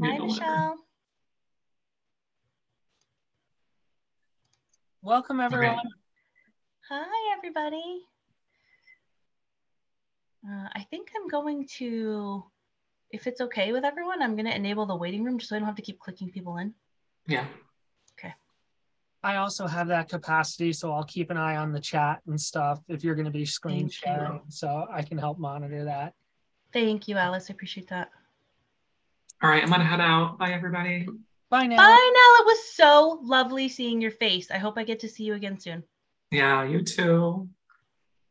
Hi, Michelle. Welcome, everyone. Okay. Hi, everybody. Uh, I think I'm going to, if it's okay with everyone, I'm going to enable the waiting room just so I don't have to keep clicking people in. Yeah. Okay. I also have that capacity, so I'll keep an eye on the chat and stuff if you're going to be screen Thank sharing, you. so I can help monitor that. Thank you, Alice. I appreciate that. All right, I'm going to head out. Bye, everybody. Bye now. Bye now. It was so lovely seeing your face. I hope I get to see you again soon. Yeah, you too.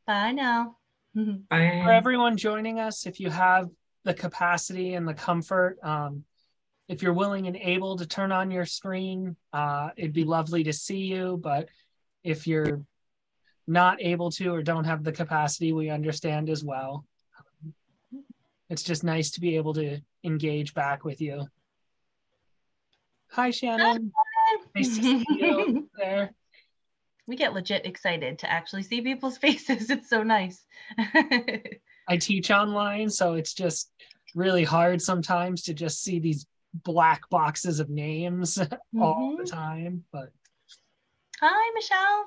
Bye now. Bye. For everyone joining us, if you have the capacity and the comfort, um, if you're willing and able to turn on your screen, uh, it'd be lovely to see you. But if you're not able to or don't have the capacity, we understand as well. It's just nice to be able to engage back with you. Hi, Shannon. Nice to see you there. We get legit excited to actually see people's faces. It's so nice. I teach online, so it's just really hard sometimes to just see these black boxes of names mm-hmm. all the time. But hi, Michelle.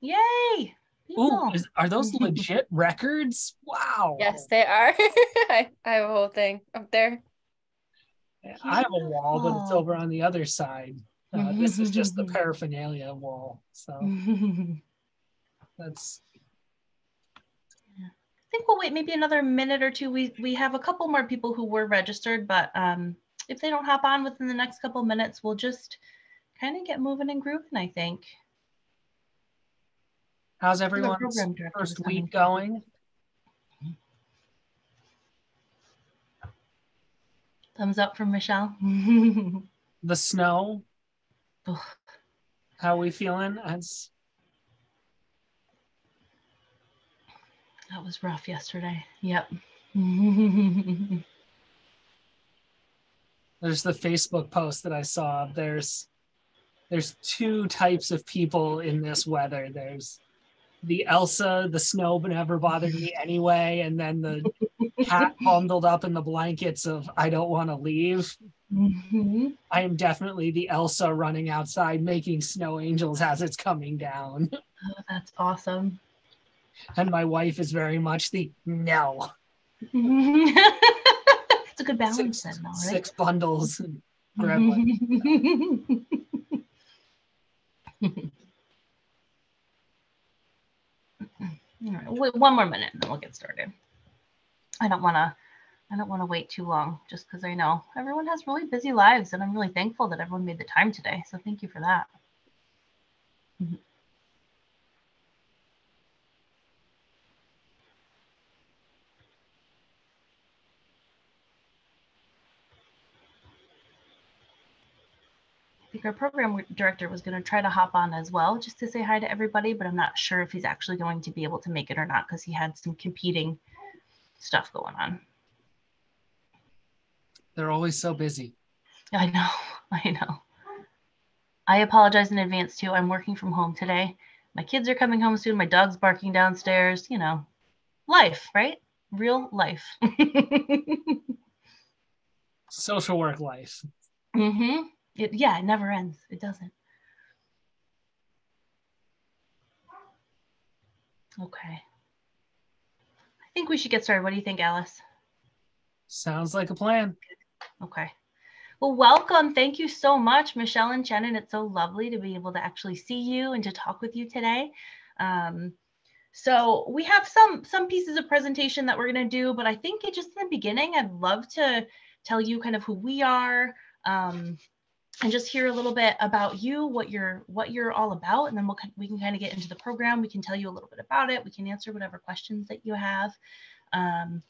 Yay! Oh, are those legit records? Wow. Yes, they are. I, I have a whole thing up there. I have a wall, but it's over on the other side. Uh, this is just the paraphernalia wall. So that's. I think we'll wait maybe another minute or two. We we have a couple more people who were registered, but um, if they don't hop on within the next couple minutes, we'll just kind of get moving and grooving. I think. How's everyone's first week going? Thumbs up from Michelle. the snow. Ugh. How are we feeling? As that was rough yesterday. Yep. there's the Facebook post that I saw. There's there's two types of people in this weather. There's the Elsa, the snow never bothered me anyway, and then the cat bundled up in the blankets of I don't want to leave. Mm-hmm. I am definitely the Elsa running outside making snow angels as it's coming down. Oh, that's awesome. And my wife is very much the no. it's a good balance six, then, though, right? Six bundles. All right, one more minute and then we'll get started. I don't want to I don't want to wait too long just because I know everyone has really busy lives and I'm really thankful that everyone made the time today. So thank you for that. Mm -hmm. Our program director was going to try to hop on as well just to say hi to everybody, but I'm not sure if he's actually going to be able to make it or not because he had some competing stuff going on. They're always so busy. I know. I know. I apologize in advance too. I'm working from home today. My kids are coming home soon. My dog's barking downstairs. You know, life, right? Real life. Social work life. Mm-hmm. It, yeah, it never ends. It doesn't. Okay. I think we should get started. What do you think, Alice? Sounds like a plan. Okay. Well, welcome. Thank you so much, Michelle and Shannon. It's so lovely to be able to actually see you and to talk with you today. Um, so we have some some pieces of presentation that we're going to do, but I think it just in the beginning, I'd love to tell you kind of who we are, um, and just hear a little bit about you, what you're what you're all about, and then we'll we can kind of get into the program. We can tell you a little bit about it. We can answer whatever questions that you have. Um,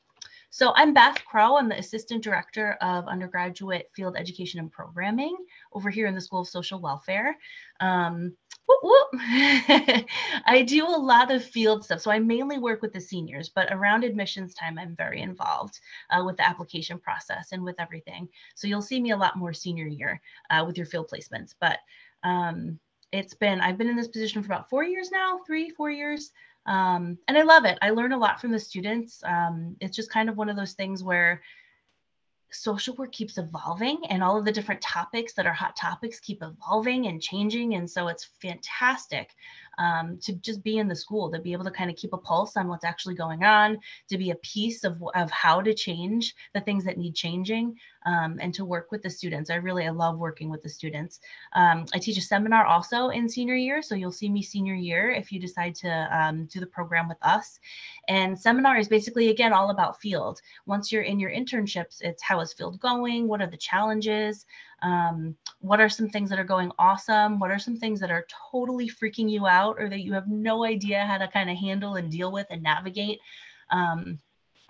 so I'm Beth Crow. I'm the Assistant Director of Undergraduate Field Education and Programming over here in the School of Social Welfare. Um, whoop, whoop. I do a lot of field stuff. So I mainly work with the seniors, but around admissions time, I'm very involved uh, with the application process and with everything. So you'll see me a lot more senior year uh, with your field placements. But um, it's been, I've been in this position for about four years now, three, four years. Um, and I love it. I learn a lot from the students. Um, it's just kind of one of those things where social work keeps evolving and all of the different topics that are hot topics keep evolving and changing. And so it's fantastic um, to just be in the school, to be able to kind of keep a pulse on what's actually going on, to be a piece of, of how to change the things that need changing, um, and to work with the students. I really I love working with the students. Um, I teach a seminar also in senior year, so you'll see me senior year if you decide to um, do the program with us. And seminar is basically again all about field. Once you're in your internships, it's how is field going? What are the challenges? Um, what are some things that are going awesome? What are some things that are totally freaking you out or that you have no idea how to kind of handle and deal with and navigate? Um,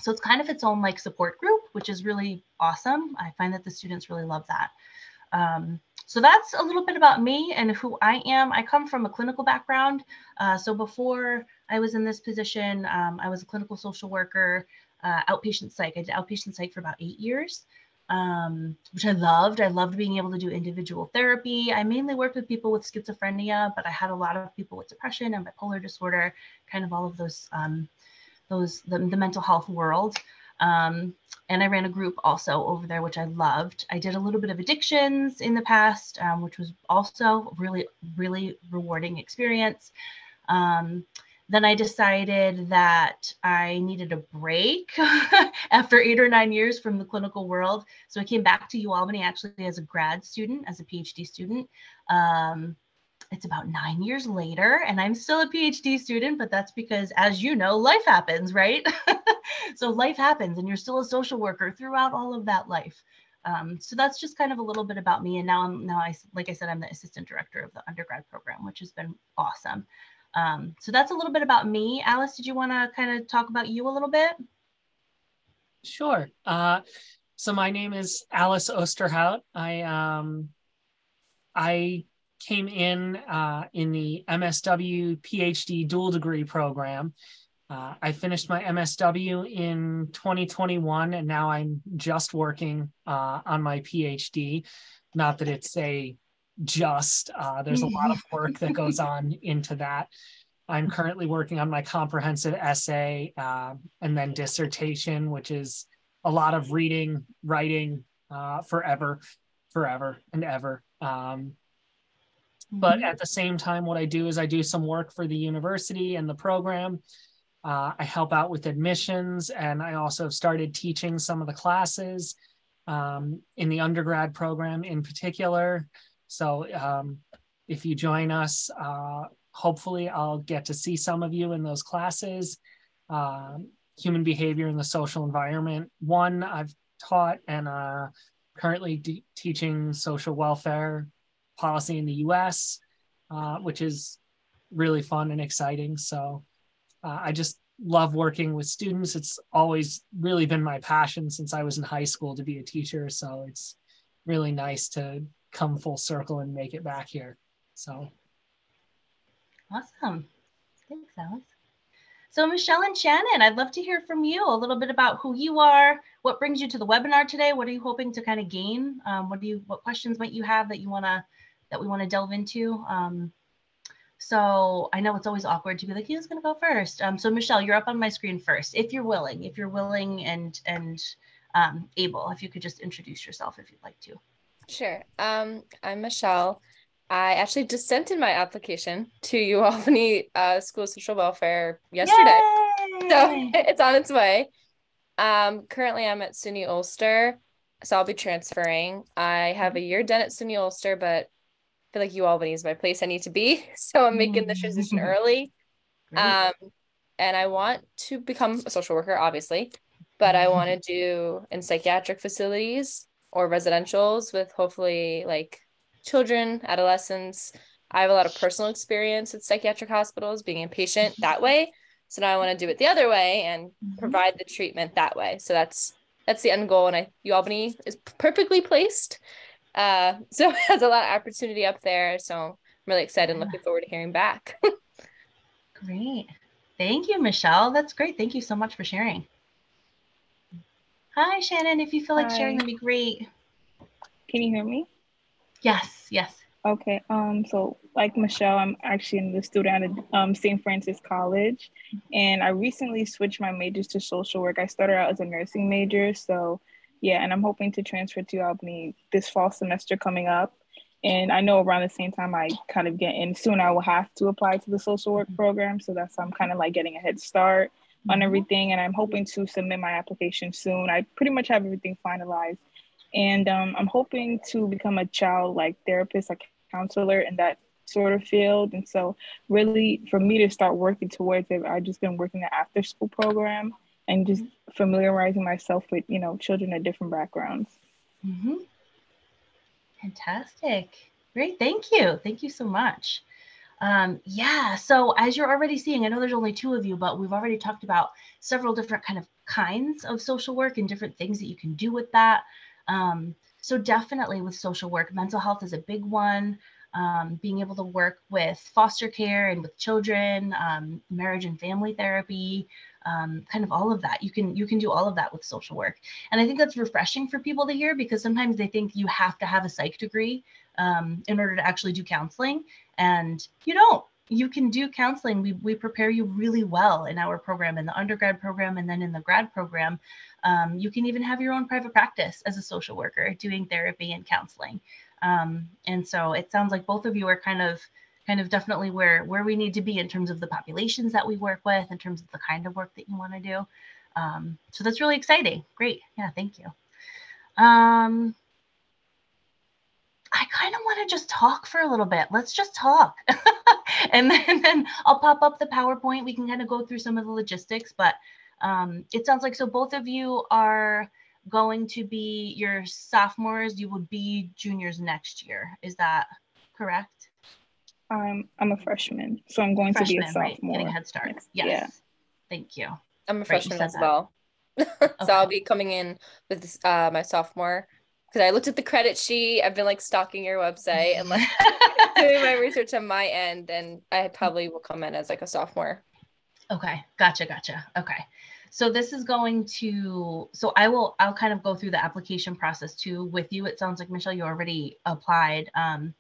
so it's kind of its own like support group, which is really awesome. I find that the students really love that. Um, so that's a little bit about me and who I am. I come from a clinical background. Uh, so before I was in this position, um, I was a clinical social worker, uh, outpatient psych. I did outpatient psych for about eight years um, which I loved. I loved being able to do individual therapy. I mainly worked with people with schizophrenia, but I had a lot of people with depression and bipolar disorder, kind of all of those, um, those the, the, mental health world. Um, and I ran a group also over there, which I loved. I did a little bit of addictions in the past, um, which was also really, really rewarding experience. Um, then I decided that I needed a break after eight or nine years from the clinical world. So I came back to UAlbany actually as a grad student, as a PhD student. Um, it's about nine years later, and I'm still a PhD student, but that's because, as you know, life happens, right? so life happens, and you're still a social worker throughout all of that life. Um, so that's just kind of a little bit about me. And now I'm now I like I said, I'm the assistant director of the undergrad program, which has been awesome. Um, so that's a little bit about me. Alice, did you want to kind of talk about you a little bit? Sure. Uh, so my name is Alice Osterhout. I um, I came in uh, in the MSW PhD dual degree program. Uh, I finished my MSW in 2021, and now I'm just working uh, on my PhD. Not that it's a just. Uh, there's a lot of work that goes on into that. I'm currently working on my comprehensive essay uh, and then dissertation, which is a lot of reading, writing uh, forever, forever and ever. Um, but mm-hmm. at the same time, what I do is I do some work for the university and the program. Uh, I help out with admissions, and I also started teaching some of the classes um, in the undergrad program in particular. So um, if you join us, uh, hopefully I'll get to see some of you in those classes. Uh, human behavior in the social environment. One I've taught and uh, currently teaching social welfare policy in the US, uh, which is really fun and exciting. So uh, I just love working with students. It's always really been my passion since I was in high school to be a teacher. So it's really nice to come full circle and make it back here. So awesome. Thanks, Alice. So Michelle and Shannon, I'd love to hear from you a little bit about who you are, what brings you to the webinar today, what are you hoping to kind of gain, um, what do you, what questions might you have that you want to, that we want to delve into. Um, so I know it's always awkward to be like, who's going to go first? Um, so Michelle, you're up on my screen first, if you're willing, if you're willing and and um, able, if you could just introduce yourself if you'd like to. Sure. Um, I'm Michelle. I actually just sent in my application to UAlbany uh, School of Social Welfare yesterday. Yay! So it's on its way. Um, currently, I'm at SUNY Ulster, so I'll be transferring. I have a year done at SUNY Ulster, but I feel like UAlbany is my place I need to be. So I'm making the transition early. Um, and I want to become a social worker, obviously, but I want to do in psychiatric facilities or residentials with hopefully like children, adolescents. I have a lot of personal experience with psychiatric hospitals, being inpatient that way. So now I want to do it the other way and mm-hmm. provide the treatment that way. So that's that's the end goal. And I Albany is perfectly placed. Uh, so it has a lot of opportunity up there. So I'm really excited and looking forward to hearing back. great. Thank you, Michelle. That's great. Thank you so much for sharing. Hi, Shannon. If you feel like Hi. sharing, that'd be great. Can you hear me? Yes, yes. Okay. Um. So, like Michelle, I'm actually the student at um, St. Francis College, and I recently switched my majors to social work. I started out as a nursing major, so Yeah, and I'm hoping to transfer to Albany this fall semester coming up. And I know around the same time I kind of get in soon, I will have to apply to the social work Mm-hmm. program. So that's I'm kind of like getting a head start on Mhm. everything. And I'm hoping to submit my application soon. I pretty much have everything finalized. And um, I'm hoping to become a child like therapist, like counselor in that sort of field. And so, really, for me to start working towards it, I've just been working the after school program and just familiarizing myself with, you know, children of different backgrounds. mm-hmm. Fantastic. Great. Thank you. Thank you so much. Um, yeah. So as you're already seeing, I know there's only two of you, but we've already talked about several different kind of kinds of social work and different things that you can do with that. Um, so definitely with social work, mental health is a big one. Um, being able to work with foster care and with children, um, marriage and family therapy, um, kind of all of that. You can you can do all of that with social work, and I think that's refreshing for people to hear because sometimes they think you have to have a psych degree um, in order to actually do counseling, and you don't. You can do counseling. We we prepare you really well in our program, in the undergrad program, and then in the grad program. Um, you can even have your own private practice as a social worker doing therapy and counseling. Um, and so it sounds like both of you are kind of kind of definitely where where we need to be in terms of the populations that we work with in terms of the kind of work that you want to do um, so that's really exciting great yeah thank you um, i kind of want to just talk for a little bit let's just talk and then, then i'll pop up the powerpoint we can kind of go through some of the logistics but um, it sounds like so both of you are going to be your sophomores you would be juniors next year is that correct I'm I'm a freshman, so I'm going to be a freshman, right? sophomore. Getting head start. Yes. Yeah. Thank you. I'm a freshman said as that. well. so Okay. I'll be coming in with this, uh, my sophomore because I looked at the credit sheet. I've been like stalking your website and like doing my research on my end, and I probably will come in as like a sophomore. okay. Gotcha. Gotcha. Okay. So this is going to, so I will, I'll kind of go through the application process too with you. It sounds like Michelle, you already applied. Um,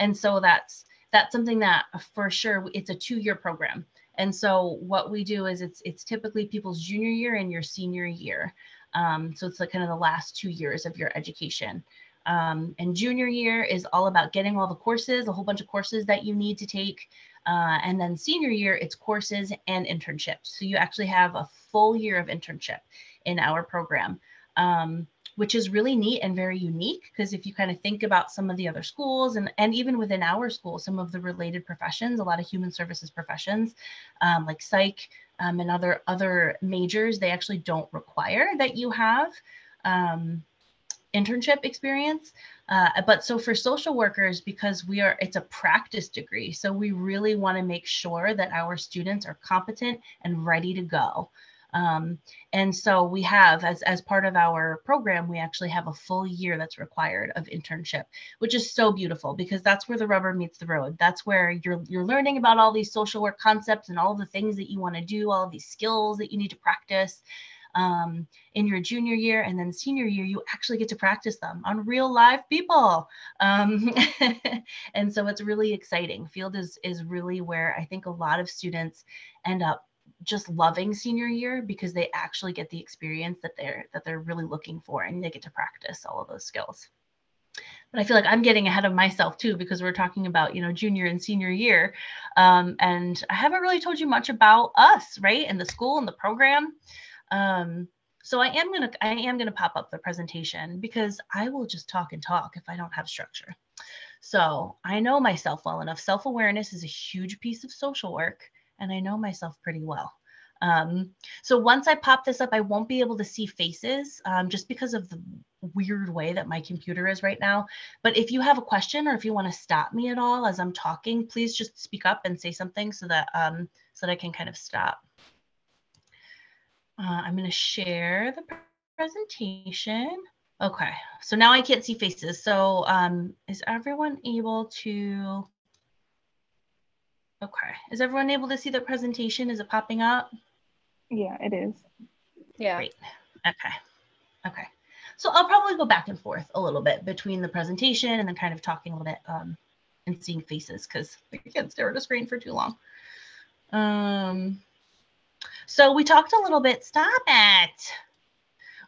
and so that's, that's something that for sure, it's a two-year program. And so what we do is it's, it's typically people's junior year and your senior year. Um, so it's like kind of the last two years of your education. Um, and junior year is all about getting all the courses, a whole bunch of courses that you need to take. Uh, and then senior year, it's courses and internships. So you actually have a full year of internship in our program, um, which is really neat and very unique. Because if you kind of think about some of the other schools and, and even within our school, some of the related professions, a lot of human services professions um, like psych um, and other other majors, they actually don't require that you have um, internship experience. Uh, but so for social workers, because we are, it's a practice degree. So we really want to make sure that our students are competent and ready to go. Um, and so we have, as, as part of our program, we actually have a full year that's required of internship, which is so beautiful because that's where the rubber meets the road. That's where you're, you're learning about all these social work concepts and all the things that you want to do, all these skills that you need to practice um, in your junior year and then senior year, you actually get to practice them on real live people. Um, and so it's really exciting. Field is, is really where I think a lot of students end up just loving senior year because they actually get the experience that they're that they're really looking for and they get to practice all of those skills. But i feel like i'm getting ahead of myself too because we're talking about you know junior and senior year um, and i haven't really told you much about us right and the school and the program. Um, so i am gonna i am gonna pop up the presentation because i will just talk and talk if i don't have structure. So i know myself well enough. Self-awareness is a huge piece of social work and I know myself pretty well. Um, so once I pop this up, I won't be able to see faces um, just because of the weird way that my computer is right now. But if you have a question or if you want to stop me at all as I'm talking, please just speak up and say something so that um, so that I can kind of stop. Uh, I'm going to share the presentation. Okay, so now I can't see faces. So um, is everyone able to? Okay. Is everyone able to see the presentation? Is it popping up? Yeah, it is. Yeah. Great. Okay. Okay. So I'll probably go back and forth a little bit between the presentation and then kind of talking a little bit um, and seeing faces because I can't stare at a screen for too long. Um, so we talked a little bit. Stop it.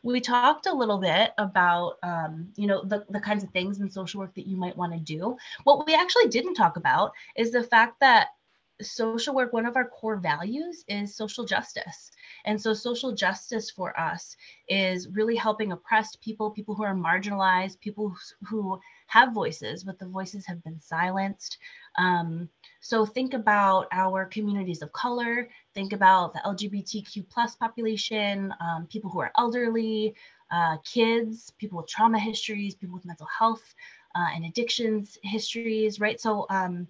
we talked a little bit about, um, you know, the, the kinds of things in social work that you might want to do. What we actually didn't talk about is the fact that social work, one of our core values is social justice. And so social justice for us is really helping oppressed people, people who are marginalized, people who have voices, but the voices have been silenced. Um, so think about our communities of color, think about the LGBTQ plus population, um, people who are elderly, uh, kids, people with trauma histories, people with mental health uh, and addictions histories, right? So um,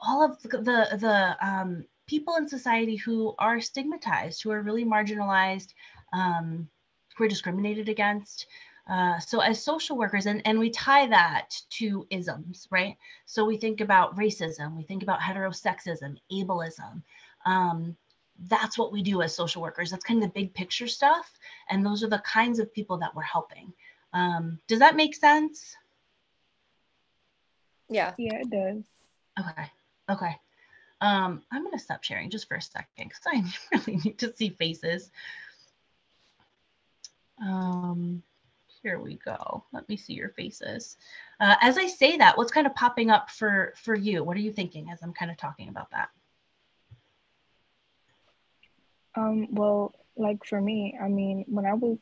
all of the, the, the um, people in society who are stigmatized, who are really marginalized, um, who are discriminated against. Uh, so as social workers, and, and we tie that to isms, right? So we think about racism, we think about heterosexism, ableism. Um, that's what we do as social workers. That's kind of the big picture stuff. And those are the kinds of people that we're helping. Um, does that make sense? Yeah. Yeah, it does. Okay. Okay. Um, I'm going to stop sharing just for a second because I really need to see faces. Um, here we go. Let me see your faces. Uh, as I say that, what's kind of popping up for, for you? What are you thinking as I'm kind of talking about that? Um, well, like for me, I mean, when I was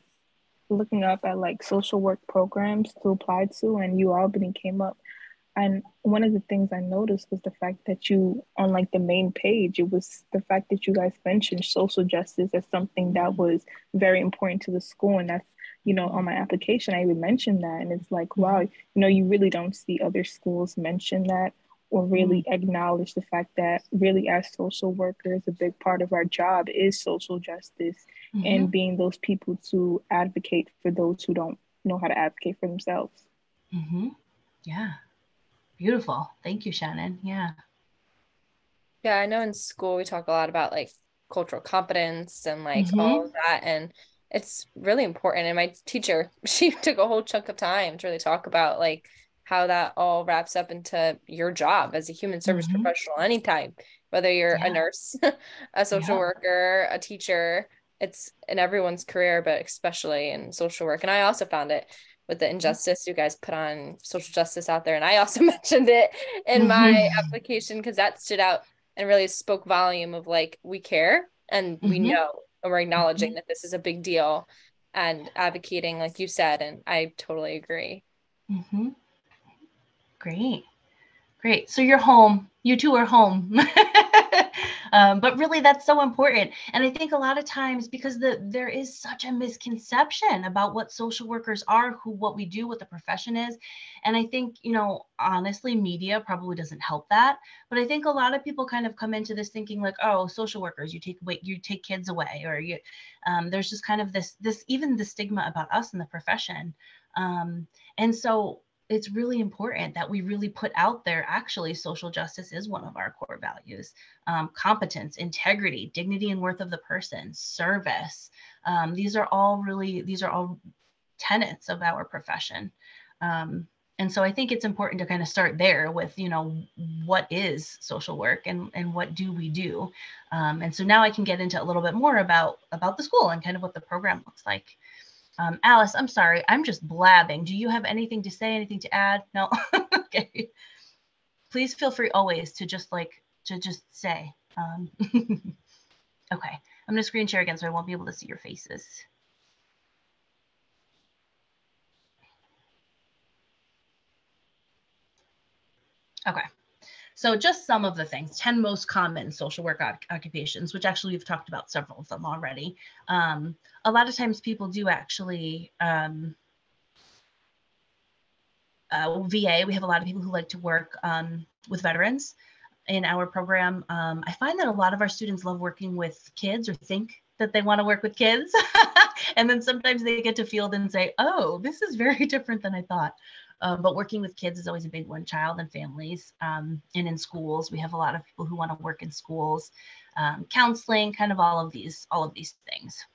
looking up at like social work programs to apply to and U Albany came up, and one of the things I noticed was the fact that you, on like the main page, it was the fact that you guys mentioned social justice as something that was very important to the school. And that's, you know, on my application, I even mentioned that. And it's like, wow, you know, you really don't see other schools mention that or really mm-hmm. acknowledge the fact that really as social workers, a big part of our job is social justice mm-hmm. and being those people to advocate for those who don't know how to advocate for themselves. Mm-hmm. Yeah. Beautiful. Thank you, Shannon. Yeah. Yeah, I know in school we talk a lot about like cultural competence and like mm-hmm. all of that. And it's really important. And my teacher, she took a whole chunk of time to really talk about like how that all wraps up into your job as a human service mm-hmm. professional anytime, whether you're yeah. a nurse, a social yeah. worker, a teacher. It's in everyone's career, but especially in social work. And I also found it with the injustice you guys put on social justice out there. And I also mentioned it in my mm-hmm. application because that stood out and really spoke volume of like we care and mm-hmm. we know and we're acknowledging mm-hmm. that this is a big deal and advocating like you said and i totally agree mm-hmm. great great so you're home you two are home um, but really that's so important. And i think a lot of times because the there is such a misconception about what social workers are who what we do what the profession is. And i think you know honestly media probably doesn't help that. But i think a lot of people kind of come into this thinking like oh social workers you take away you take kids away or you um, there's just kind of this this even the stigma about us in the profession. Um, and so it's really important that we really put out there actually social justice is one of our core values um, competence integrity dignity and worth of the person service. Um, these are all really these are all tenets of our profession. Um, and so i think it's important to kind of start there with you know what is social work and and what do we do? Um, and so now i can get into a little bit more about about the school and kind of what the program looks like um, Alice, I'm sorry, I'm just blabbing. Do you have anything to say, anything to add? No? okay. Please feel free always to just like, to just say. Um, okay, I'm gonna screen share again so I won't be able to see your faces. Okay. So just some of the things, 10 most common social work occupations, which actually we've talked about several of them already. Um, a lot of times people do actually, um, uh, VA, we have a lot of people who like to work um, with veterans in our program. Um, I find that a lot of our students love working with kids or think that they want to work with kids. and then sometimes they get to field and say, oh, this is very different than I thought. Um, but working with kids is always a big one, child and families. Um, and in schools, we have a lot of people who want to work in schools, um, counseling, kind of all of these, all of these things.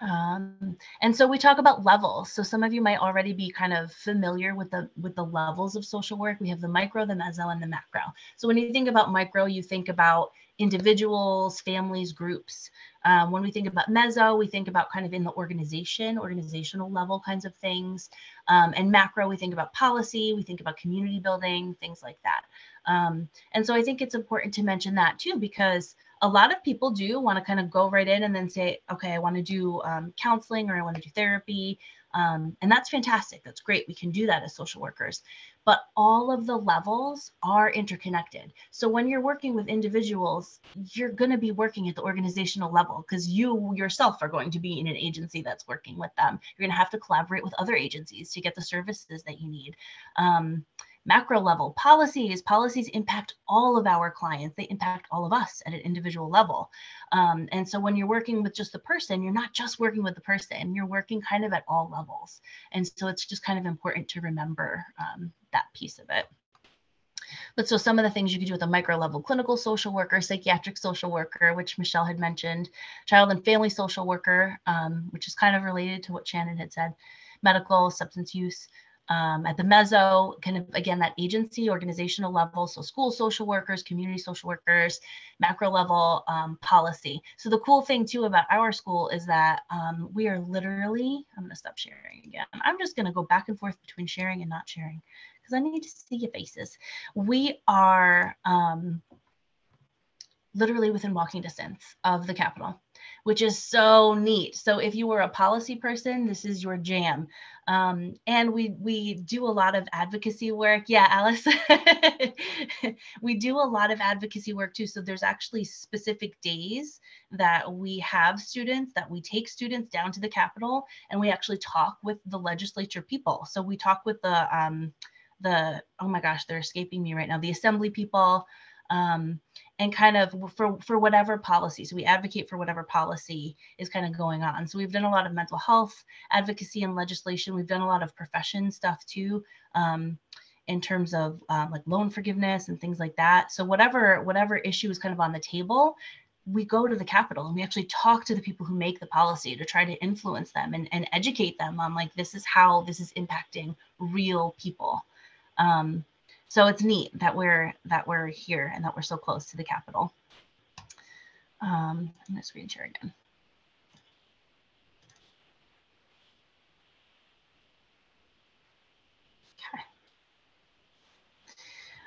Um, and so we talk about levels. So some of you might already be kind of familiar with the with the levels of social work. We have the micro, the meso, and the macro. So when you think about micro, you think about individuals, families, groups. Um, when we think about meso, we think about kind of in the organization, organizational level kinds of things. Um, and macro, we think about policy, we think about community building, things like that. Um, and so I think it's important to mention that too, because a lot of people do want to kind of go right in and then say, okay, I want to do um, counseling or I want to do therapy. Um, and that's fantastic. That's great. We can do that as social workers. But all of the levels are interconnected. So when you're working with individuals, you're going to be working at the organizational level because you yourself are going to be in an agency that's working with them. You're going to have to collaborate with other agencies to get the services that you need. Um, macro level policies policies impact all of our clients. They impact all of us at an individual level. Um, and so when you're working with just the person you're not just working with the person you're working kind of at all levels. And so it's just kind of important to remember um, that piece of it. But so some of the things you could do with a micro level clinical social worker, psychiatric social worker, which Michelle had mentioned, child and family social worker, um, which is kind of related to what Shannon had said, medical substance use, um, at the meso, kind of again, that agency organizational level. So school social workers, community social workers, macro level um, policy. So the cool thing too about our school is that um, we are literally, I'm gonna stop sharing again. I'm just gonna go back and forth between sharing and not sharing because I need to see your faces. We are um, literally within walking distance of the Capitol which is so neat. So if you were a policy person, this is your jam. Um, and we we do a lot of advocacy work. Yeah, Alice, we do a lot of advocacy work too. So there's actually specific days that we have students that we take students down to the Capitol and we actually talk with the legislature people. So we talk with the um, the oh my gosh, they're escaping me right now. The assembly people. Um, and kind of for for whatever policy so we advocate for whatever policy is kind of going on. So we've done a lot of mental health advocacy and legislation. We've done a lot of profession stuff too um, in terms of um, like loan forgiveness and things like that. So whatever whatever issue is kind of on the table we go to the Capitol and we actually talk to the people who make the policy to try to influence them and, and educate them on like this is how this is impacting real people. Um, so it's neat that we're that we're here and that we're so close to the capital. Um, I'm gonna screen share again.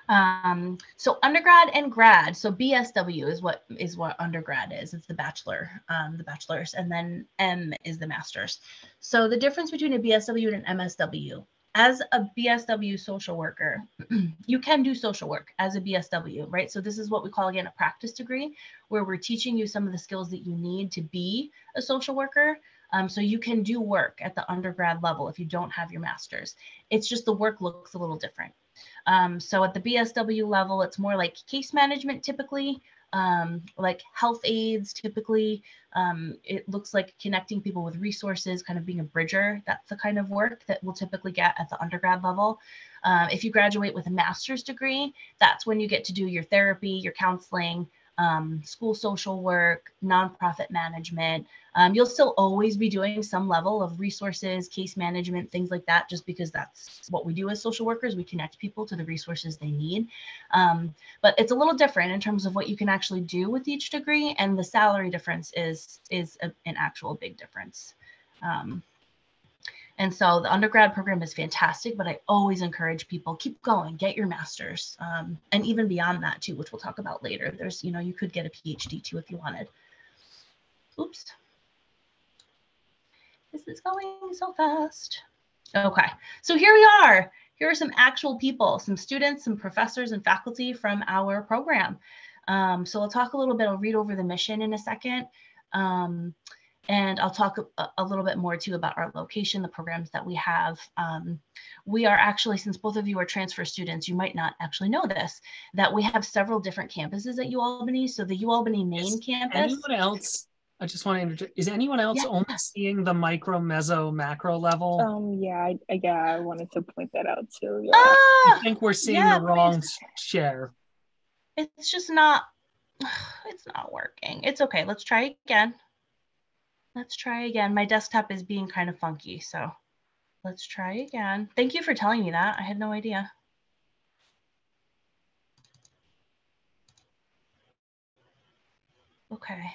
Um, so undergrad and grad. So BSW is what is what undergrad is. It's the bachelor, um, the bachelor's, and then M is the master's. So the difference between a BSW and an MSW as a BSW social worker, you can do social work as a BSW, right? So this is what we call again a practice degree, where we're teaching you some of the skills that you need to be a social worker. Um, so you can do work at the undergrad level if you don't have your master's. It's just the work looks a little different. Um, so at the BSW level, it's more like case management typically, um, like health aides typically. Um, it looks like connecting people with resources, kind of being a bridger. That's the kind of work that we'll typically get at the undergrad level. Um, if you graduate with a master's degree, that's when you get to do your therapy, your counseling, um, school social work, nonprofit management. Um, you'll still always be doing some level of resources, case management, things like that, just because that's what we do as social workers. We connect people to the resources they need. Um, but it's a little different in terms of what you can actually do with each degree, and the salary difference is is a, an actual big difference. Um, and so the undergrad program is fantastic, but I always encourage people keep going, get your master's, um, and even beyond that too, which we'll talk about later. There's, you know, you could get a PhD too if you wanted. Oops. This is going so fast. Okay, so here we are. Here are some actual people, some students, some professors and faculty from our program. Um, so I'll talk a little bit, I'll read over the mission in a second. Um, and I'll talk a, a, little bit more too about our location, the programs that we have. Um, we are actually, since both of you are transfer students, you might not actually know this, that we have several different campuses at UAlbany. So the UAlbany main is campus. Anyone else? I just want to interject. Is anyone else yeah. only seeing the micro, meso, macro level? Um, yeah, I, I, yeah, I wanted to point that out too. Yeah. Ah, I think we're seeing yeah, the wrong share. It's just not, it's not working. It's okay. Let's try again. Let's try again. My desktop is being kind of funky, so let's try again. Thank you for telling me that. I had no idea. Okay.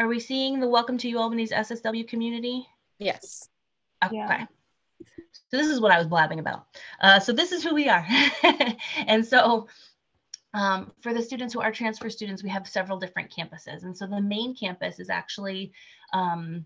Are we seeing the welcome to UAlbany's SSW community? Yes. Okay. Yeah. So this is what I was blabbing about. Uh, so this is who we are. and so um, for the students who are transfer students, we have several different campuses. And so the main campus is actually um,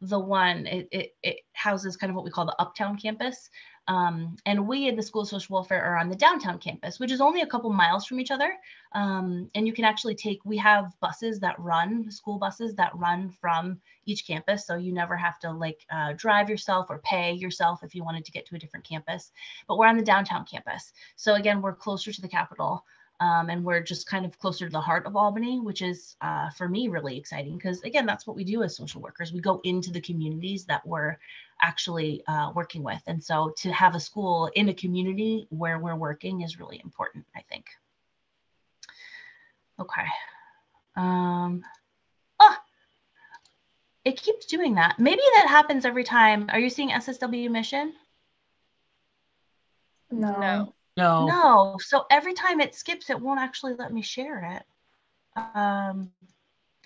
the one, it, it, it, houses kind of what we call the uptown campus. Um, and we in the School of Social Welfare are on the downtown campus, which is only a couple miles from each other. Um, and you can actually take, we have buses that run, school buses that run from each campus. So you never have to like uh, drive yourself or pay yourself if you wanted to get to a different campus. But we're on the downtown campus. So again, we're closer to the Capitol. Um, and we're just kind of closer to the heart of Albany, which is uh, for me really exciting because again, that's what we do as social workers. We go into the communities that we're actually uh, working with, and so to have a school in a community where we're working is really important, I think. Okay. Um, oh, it keeps doing that. Maybe that happens every time. Are you seeing SSW mission? No. No. No. No. So every time it skips, it won't actually let me share it. Um,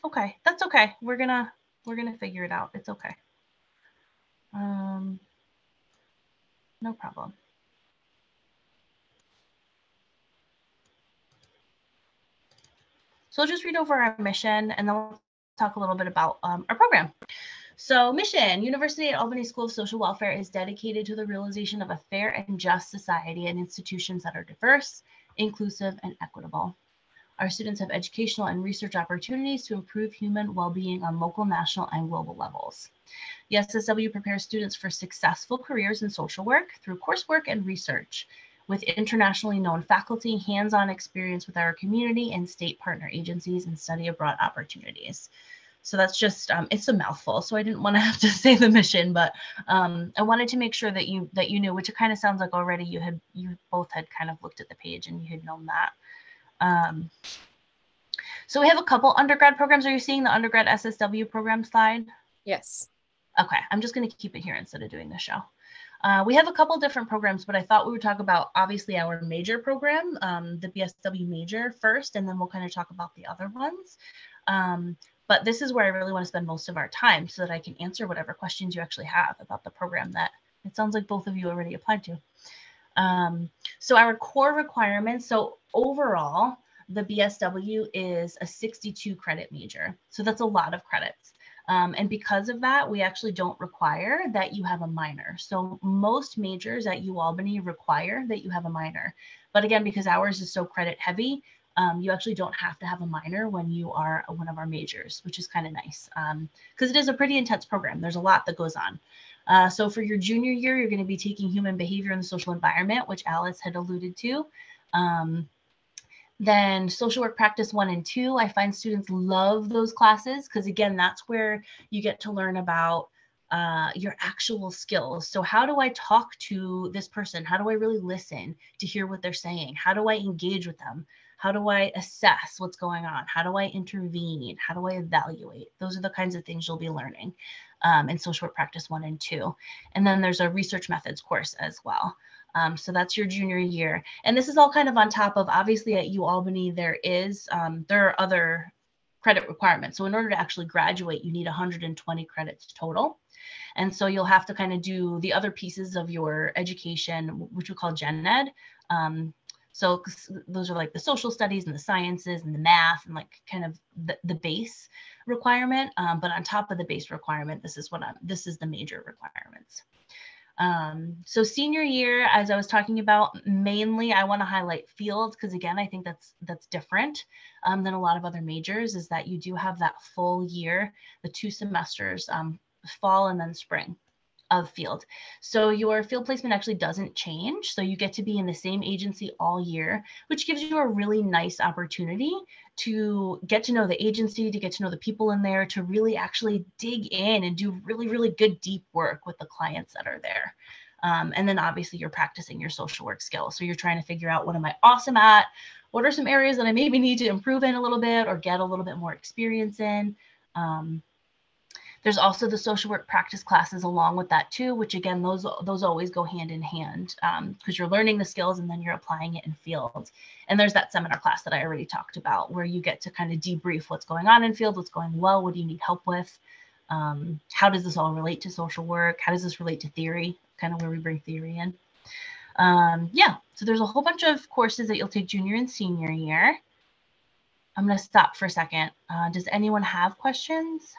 okay, that's okay. We're gonna we're gonna figure it out. It's okay. Um, no problem. So I'll just read over our mission and then we'll talk a little bit about um, our program. So mission, University at Albany School of Social Welfare is dedicated to the realization of a fair and just society and institutions that are diverse, inclusive, and equitable. Our students have educational and research opportunities to improve human well-being on local, national, and global levels. The SSW prepares students for successful careers in social work through coursework and research with internationally known faculty, hands-on experience with our community and state partner agencies and study abroad opportunities. So that's just um, it's a mouthful. So I didn't want to have to say the mission, but um, I wanted to make sure that you that you knew, which it kind of sounds like already you had you both had kind of looked at the page and you had known that. Um, so we have a couple undergrad programs. Are you seeing the undergrad SSW program slide? Yes. Okay, I'm just going to keep it here instead of doing the show. Uh, we have a couple different programs, but I thought we would talk about obviously our major program, um, the BSW major first, and then we'll kind of talk about the other ones. Um, but this is where I really want to spend most of our time so that I can answer whatever questions you actually have about the program that it sounds like both of you already applied to. Um, so our core requirements, so overall, the BSW is a 62 credit major. So that's a lot of credits. Um, and because of that, we actually don't require that you have a minor. So most majors at UAlbany require that you have a minor. But again, because ours is so credit heavy, um, you actually don't have to have a minor when you are one of our majors, which is kind of nice because um, it is a pretty intense program. There's a lot that goes on. Uh, so for your junior year, you're going to be taking human behavior in the social environment, which Alice had alluded to. Um, then social work practice one and two, I find students love those classes because again, that's where you get to learn about uh, your actual skills. So how do I talk to this person? How do I really listen to hear what they're saying? How do I engage with them? How do I assess what's going on? How do I intervene? How do I evaluate? Those are the kinds of things you'll be learning um, in social work practice one and two. And then there's a research methods course as well. Um, so that's your junior year. And this is all kind of on top of obviously at UAlbany, there is, um, there are other credit requirements. So in order to actually graduate, you need 120 credits total. And so you'll have to kind of do the other pieces of your education, which we call gen ed. Um, so those are like the social studies and the sciences and the math and like kind of the, the base requirement. Um, but on top of the base requirement, this is what I'm, this is the major requirements. Um, so senior year, as I was talking about, mainly I want to highlight fields because again, I think that's that's different um, than a lot of other majors. Is that you do have that full year, the two semesters, um, fall and then spring of field. So your field placement actually doesn't change. So you get to be in the same agency all year, which gives you a really nice opportunity to get to know the agency, to get to know the people in there, to really actually dig in and do really, really good deep work with the clients that are there. Um, and then obviously you're practicing your social work skills. So you're trying to figure out what am I awesome at? What are some areas that I maybe need to improve in a little bit or get a little bit more experience in? Um, there's also the social work practice classes along with that too, which again, those those always go hand in hand because um, you're learning the skills and then you're applying it in field. And there's that seminar class that I already talked about where you get to kind of debrief what's going on in field, what's going well, what do you need help with, um, how does this all relate to social work, how does this relate to theory, kind of where we bring theory in. Um, yeah, so there's a whole bunch of courses that you'll take junior and senior year. I'm going to stop for a second. Uh, does anyone have questions?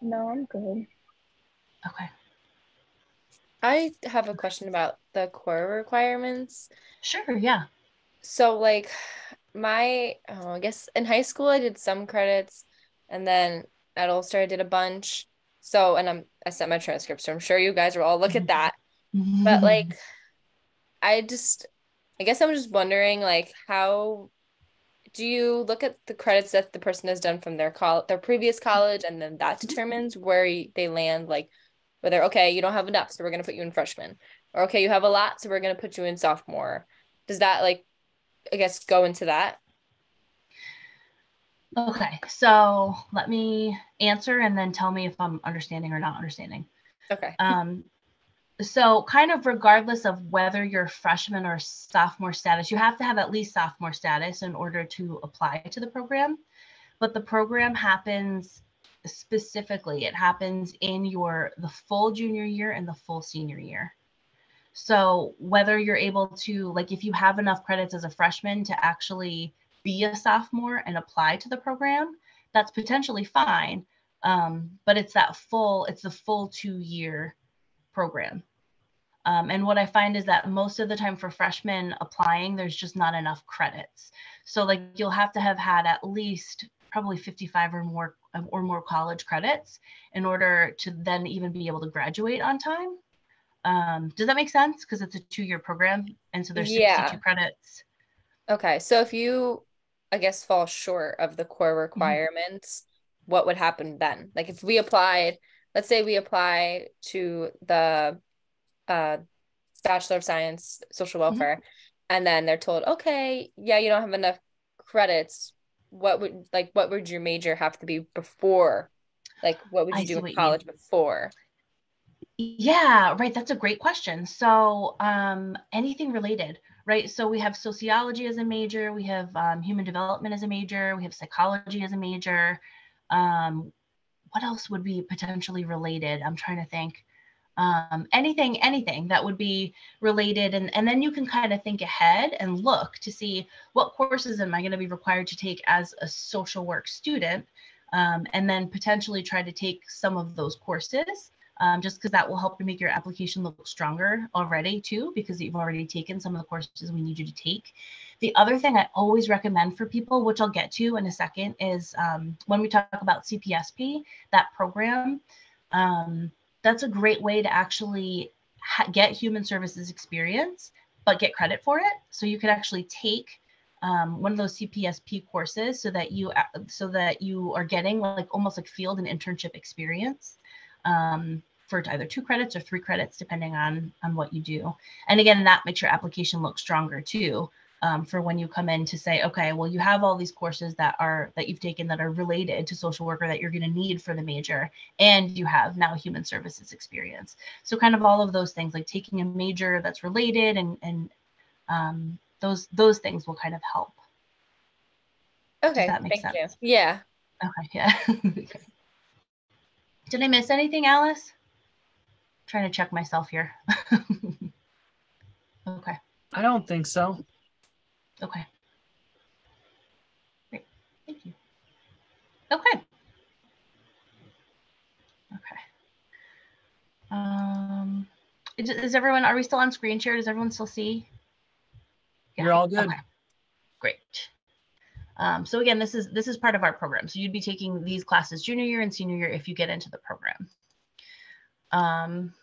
No, I'm good. Okay. I have a question about the core requirements. Sure, yeah. So like my oh, I guess in high school I did some credits and then at Ulster I did a bunch. So and I'm I sent my transcript, so I'm sure you guys will all look at mm-hmm. that. Mm-hmm. But like I just I guess I'm just wondering like how do you look at the credits that the person has done from their col their previous college and then that determines where they land like whether okay you don't have enough so we're going to put you in freshman. Or okay you have a lot so we're going to put you in sophomore. Does that like i guess go into that? Okay so let me answer and then tell me if i'm understanding or not understanding. Okay. Um so kind of regardless of whether you're freshman or sophomore status you have to have at least sophomore status in order to apply to the program. But the program happens specifically it happens in your the full junior year and the full senior year. So whether you're able to like if you have enough credits as a freshman to actually be a sophomore and apply to the program that's potentially fine um, but it's that full it's the full two year program um, and what I find is that most of the time for freshmen applying, there's just not enough credits. So like you'll have to have had at least probably 55 or more or more college credits in order to then even be able to graduate on time. Um, does that make sense? Because it's a two-year program, and so there's 62 yeah. credits. Okay, so if you, I guess, fall short of the core mm-hmm. requirements, mm-hmm. what would happen then? Like if we applied, let's say we apply to the uh, Bachelor of Science, Social mm-hmm. Welfare, mm-hmm. and then they're told, okay, yeah, you don't have enough credits. What would like what would your major have to be before? Like what would you I do in college you... before? Yeah, right. That's a great question. So um, anything related, right? So we have sociology as a major, we have um, human development as a major, we have psychology as a major. Um, what else would be potentially related? I'm trying to think um, anything, anything that would be related. And, and then you can kind of think ahead and look to see what courses am I going to be required to take as a social work student, um, and then potentially try to take some of those courses. Um, just because that will help to make your application look stronger already too, because you've already taken some of the courses we need you to take. The other thing I always recommend for people, which I'll get to in a second, is um, when we talk about CPSP, that program, um, that's a great way to actually ha- get human services experience, but get credit for it. So you could actually take um, one of those CPSP courses so that you uh, so that you are getting like almost like field and internship experience um, for either two credits or three credits depending on on what you do. And again, that makes your application look stronger too um, for when you come in to say, okay, well, you have all these courses that are that you've taken that are related to social worker that you're going to need for the major, and you have now human services experience. So kind of all of those things, like taking a major that's related, and and um, those those things will kind of help. Okay, that makes thank sense? you. Yeah. Okay. Yeah. Did I miss anything, Alice? I'm trying to check myself here. okay. I don't think so. Okay. Great. Thank you. Okay. Okay. Um, is, is everyone, are we still on screen share? Does everyone still see? Yeah. You're all good. Okay. Great. Um, so again, this is this is part of our program. So you'd be taking these classes junior year and senior year if you get into the program. Um,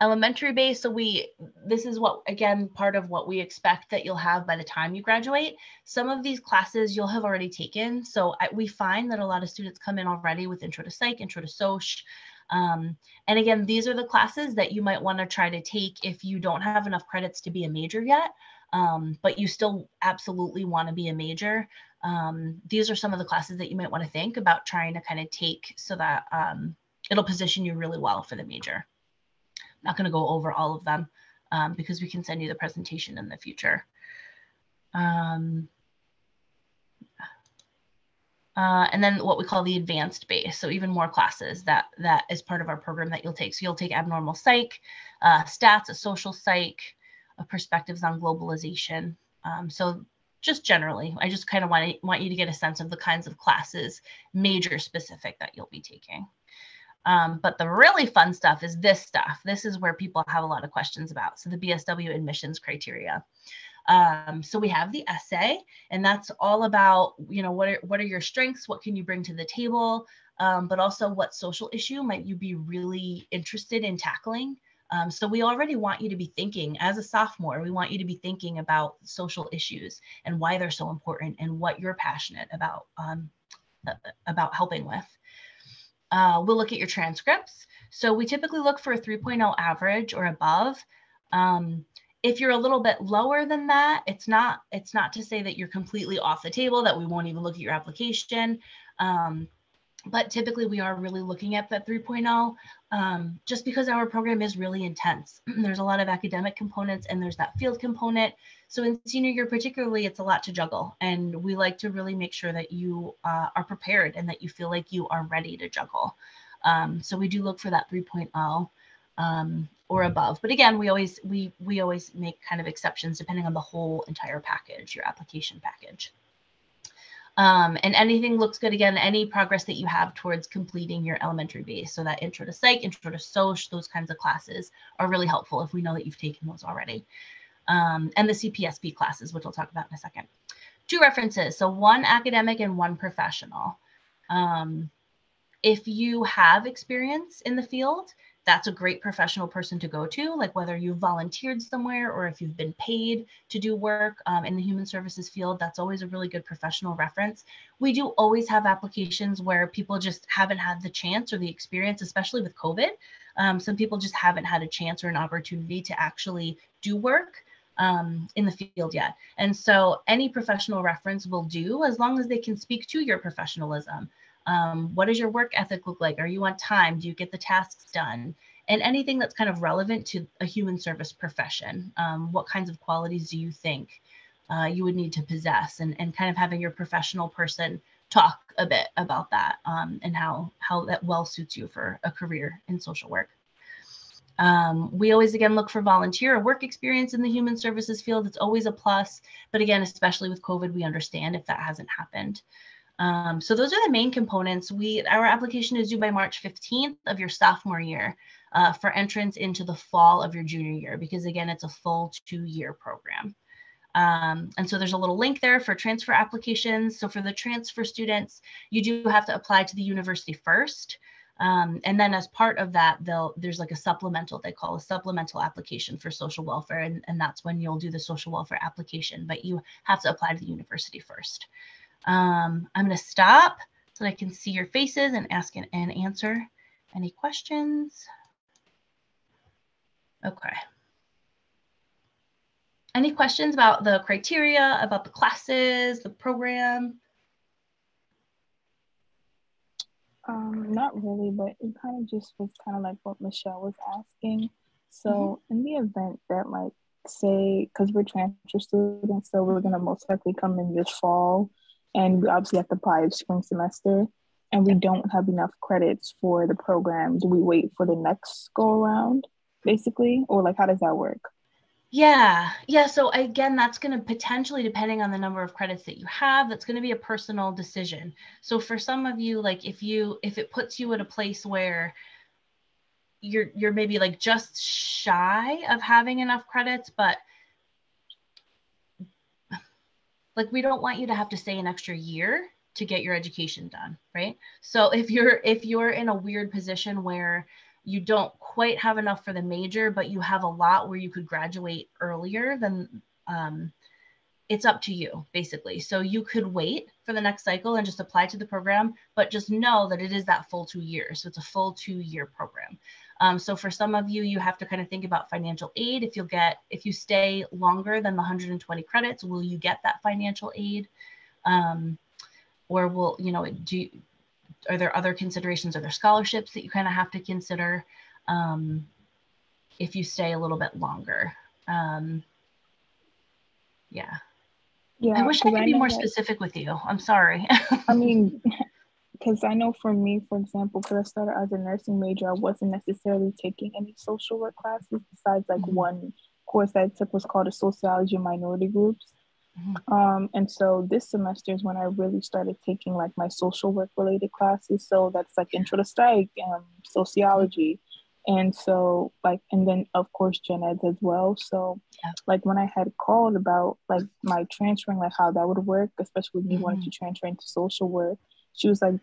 elementary base so we this is what again part of what we expect that you'll have by the time you graduate some of these classes you'll have already taken so I, we find that a lot of students come in already with intro to psych intro to soc um, and again these are the classes that you might want to try to take if you don't have enough credits to be a major yet um, but you still absolutely want to be a major. Um, these are some of the classes that you might want to think about trying to kind of take so that um, it'll position you really well for the major. Not going to go over all of them um, because we can send you the presentation in the future. Um, uh, and then what we call the advanced base. So even more classes that that is part of our program that you'll take. So you'll take abnormal psych, uh, stats, a social psych, a perspectives on globalization. Um, so just generally, I just kind of want want you to get a sense of the kinds of classes, major specific that you'll be taking. Um, but the really fun stuff is this stuff. This is where people have a lot of questions about. So the BSW admissions criteria. Um, so we have the essay, and that's all about, you know, what are, what are your strengths? What can you bring to the table? Um, but also what social issue might you be really interested in tackling? Um, so we already want you to be thinking as a sophomore, we want you to be thinking about social issues and why they're so important and what you're passionate about, um, about helping with. Uh, we'll look at your transcripts. So we typically look for a 3.0 average or above. Um, if you're a little bit lower than that, it's not it's not to say that you're completely off the table that we won't even look at your application. Um, but typically we are really looking at that 3.0 um, just because our program is really intense. there's a lot of academic components and there's that field component. So in senior year particularly, it's a lot to juggle. And we like to really make sure that you uh, are prepared and that you feel like you are ready to juggle. Um, so we do look for that 3.0 um, or above. But again, we always we we always make kind of exceptions depending on the whole entire package, your application package. Um, and anything looks good again, any progress that you have towards completing your elementary base. So that intro to psych, intro to social, those kinds of classes are really helpful if we know that you've taken those already. Um, and the CPSP classes, which we'll talk about in a second. Two references, so one academic and one professional. Um, if you have experience in the field, that's a great professional person to go to, like whether you volunteered somewhere or if you've been paid to do work um, in the human services field, that's always a really good professional reference. We do always have applications where people just haven't had the chance or the experience, especially with COVID. Um, some people just haven't had a chance or an opportunity to actually do work um, in the field yet. And so any professional reference will do as long as they can speak to your professionalism. Um, what does your work ethic look like? Are you on time? Do you get the tasks done? And anything that's kind of relevant to a human service profession. Um, what kinds of qualities do you think uh, you would need to possess? And, and kind of having your professional person talk a bit about that um, and how, how that well suits you for a career in social work. Um, we always again look for volunteer or work experience in the human services field. It's always a plus, but again, especially with COVID, we understand if that hasn't happened. Um, so those are the main components. We Our application is due by March 15th of your sophomore year uh, for entrance into the fall of your junior year, because again, it's a full two-year program. Um, and so there's a little link there for transfer applications. So for the transfer students, you do have to apply to the university first. Um, and then as part of that, they'll, there's like a supplemental, they call a supplemental application for social welfare. And, and that's when you'll do the social welfare application, but you have to apply to the university first. Um, I'm going to stop so that I can see your faces and ask and, and answer any questions. Okay. Any questions about the criteria, about the classes, the program? Um, not really, but it kind of just was kind of like what Michelle was asking. So mm-hmm. in the event that like say because we're transfer students, so we're gonna most likely come in this fall and we obviously have to apply spring semester and we don't have enough credits for the program do we wait for the next go around basically or like how does that work? Yeah. Yeah so again that's going to potentially depending on the number of credits that you have that's going to be a personal decision. So for some of you like if you if it puts you at a place where you're you're maybe like just shy of having enough credits but like we don't want you to have to stay an extra year to get your education done right? So if you're if you're in a weird position where you don't quite have enough for the major but you have a lot where you could graduate earlier then um, it's up to you basically. So you could wait for the next cycle and just apply to the program but just know that it is that full two years. So it's a full two year program Um, so for some of you, you have to kind of think about financial aid. If you'll get, if you stay longer than the 120 credits, will you get that financial aid? Um, or will, you know, do, are there other considerations? Are there scholarships that you kind of have to consider um, if you stay a little bit longer? Um, yeah. Yeah. I wish I could be more specific with you. I'm sorry. I mean, because I know for me, for example, because I started as a nursing major, I wasn't necessarily taking any social work classes besides like Mhm. one course that I took was called a sociology of minority groups. Mhm. Um, and so this semester is when I really started taking like my social work related classes. So that's like intro to psych, um, sociology. And so like, and then of course gen ed as well. So Yeah. like when I had called about like my transferring, like how that would work, especially when you wanted Mhm. to transfer into social work, she was like,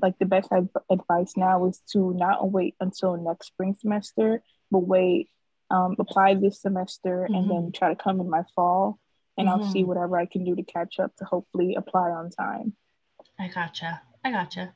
like the best ad- advice now is to not wait until next spring semester, but wait, um, apply this semester and then try to come in my fall, and I'll see Mhm. whatever I can do to catch up to hopefully apply on time. I gotcha. I gotcha.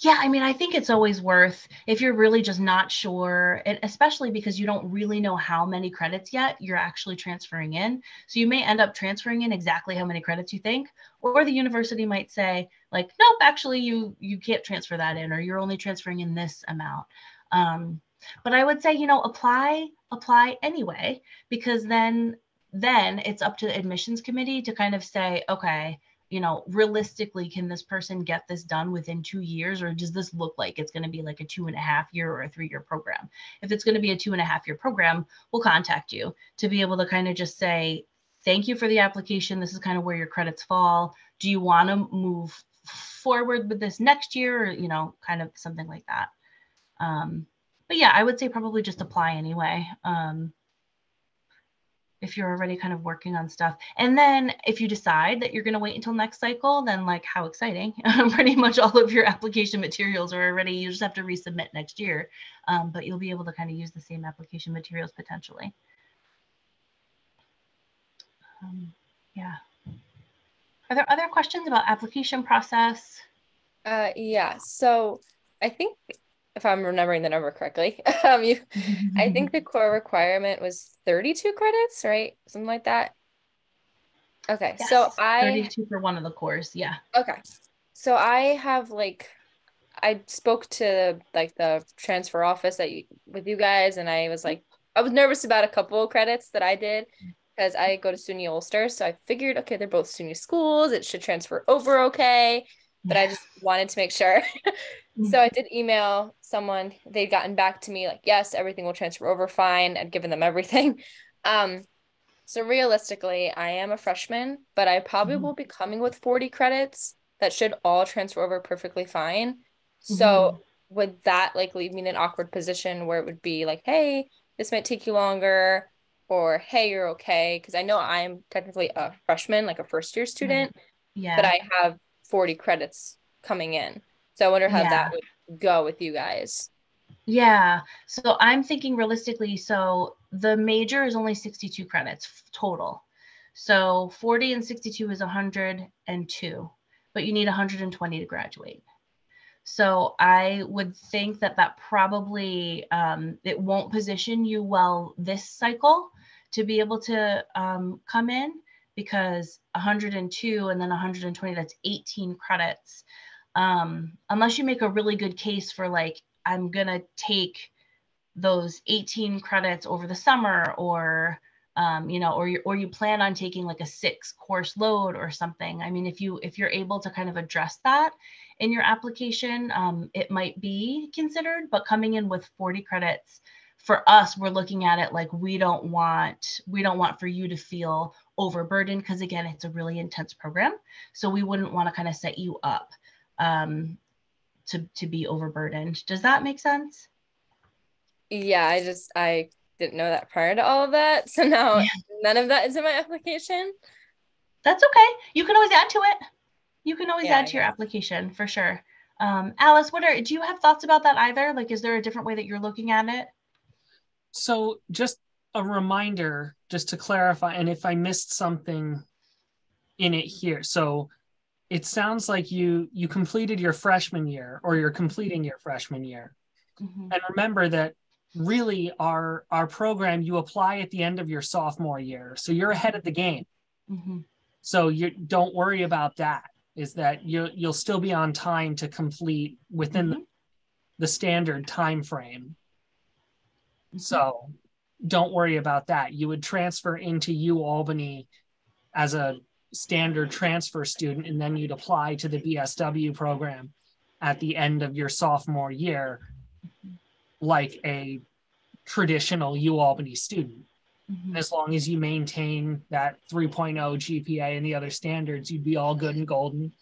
Yeah, I mean, I think it's always worth if you're really just not sure, and especially because you don't really know how many credits yet you're actually transferring in. So you may end up transferring in exactly how many credits you think, or the university might say, like, nope, actually you you can't transfer that in, or you're only transferring in this amount. Um, but I would say, you know, apply apply anyway, because then then it's up to the admissions committee to kind of say, okay, you know, realistically, can this person get this done within two years, or does this look like it's going to be like a two and a half year or a three year program? If it's going to be a two and a half year program, we'll contact you to be able to kind of just say, thank you for the application. This is kind of where your credits fall. Do you want to move forward with this next year, or, you know, kind of something like that? Um, but yeah, I would say probably just apply anyway. Um, if you're already kind of working on stuff. And then if you decide that you're going to wait until next cycle, then like how exciting. Pretty much all of your application materials are already, you just have to resubmit next year. Um, but you'll be able to kind of use the same application materials potentially. Um, yeah. Are there other questions about application process? Uh, yeah. So I think if I'm remembering the number correctly, um, you, I think the core requirement was 32 credits, right? Something like that. Okay. So I 32 for one of the cores. Yeah. Okay. So I have like I spoke to like the transfer office that you with you guys and I was like I was nervous about a couple of credits that I did because I go to SUNY Ulster. So I figured okay, they're both SUNY schools, it should transfer over okay. But I just wanted to make sure. so I did email someone. They'd gotten back to me like, yes, everything will transfer over fine. I'd given them everything. Um, so realistically, I am a freshman, but I probably Mhm. will be coming with 40 credits that should all transfer over perfectly fine. So would that like leave me in an awkward position where it would be like, hey, this might take you longer, or hey, you're okay? Because I know I'm technically a freshman, like a first year student, Yeah. but I have 40 credits coming in. So I wonder how Yeah. that would go with you guys. Yeah. So I'm thinking realistically, so the major is only 62 credits total. So 40 and 62 is 102, but you need 120 to graduate. So I would think that that probably um, it won't position you well this cycle to be able to um, come in because 102 and then 120 that's 18 credits. Um, unless you make a really good case for like I'm gonna take those 18 credits over the summer or um, you know or you or you plan on taking like a six course load or something i mean if you if you're able to kind of address that in your application um, it might be considered but coming in with 40 credits for us we're looking at it like we don't want we don't want for you to feel overburdened because again it's a really intense program so we wouldn't want to kind of set you up um, to to be overburdened does that make sense Yeah, I just I didn't know that prior to all of that. So now Yeah. none of that is in my application. That's okay. You can always add to it. You can always Yeah, add to your application for sure. Um, Alice, what are do you have thoughts about that either? Like, is there a different way that you're looking at it? So just a reminder, just to clarify, and if I missed something in it here. So it sounds like you you completed your freshman year or you're completing your freshman year. Mhm. And remember that really our our program you apply at the end of your sophomore year so you're ahead of the game hmm so you don't worry about that is that you you'll still be on time to complete within the, the standard time frame so don't worry about that you would transfer into u albany as a standard transfer student and then you'd apply to the bsw program at the end of your sophomore year like a traditional u albany student Mhm. as long as you maintain that 3.0 GPA and the other standards, you'd be all good and golden.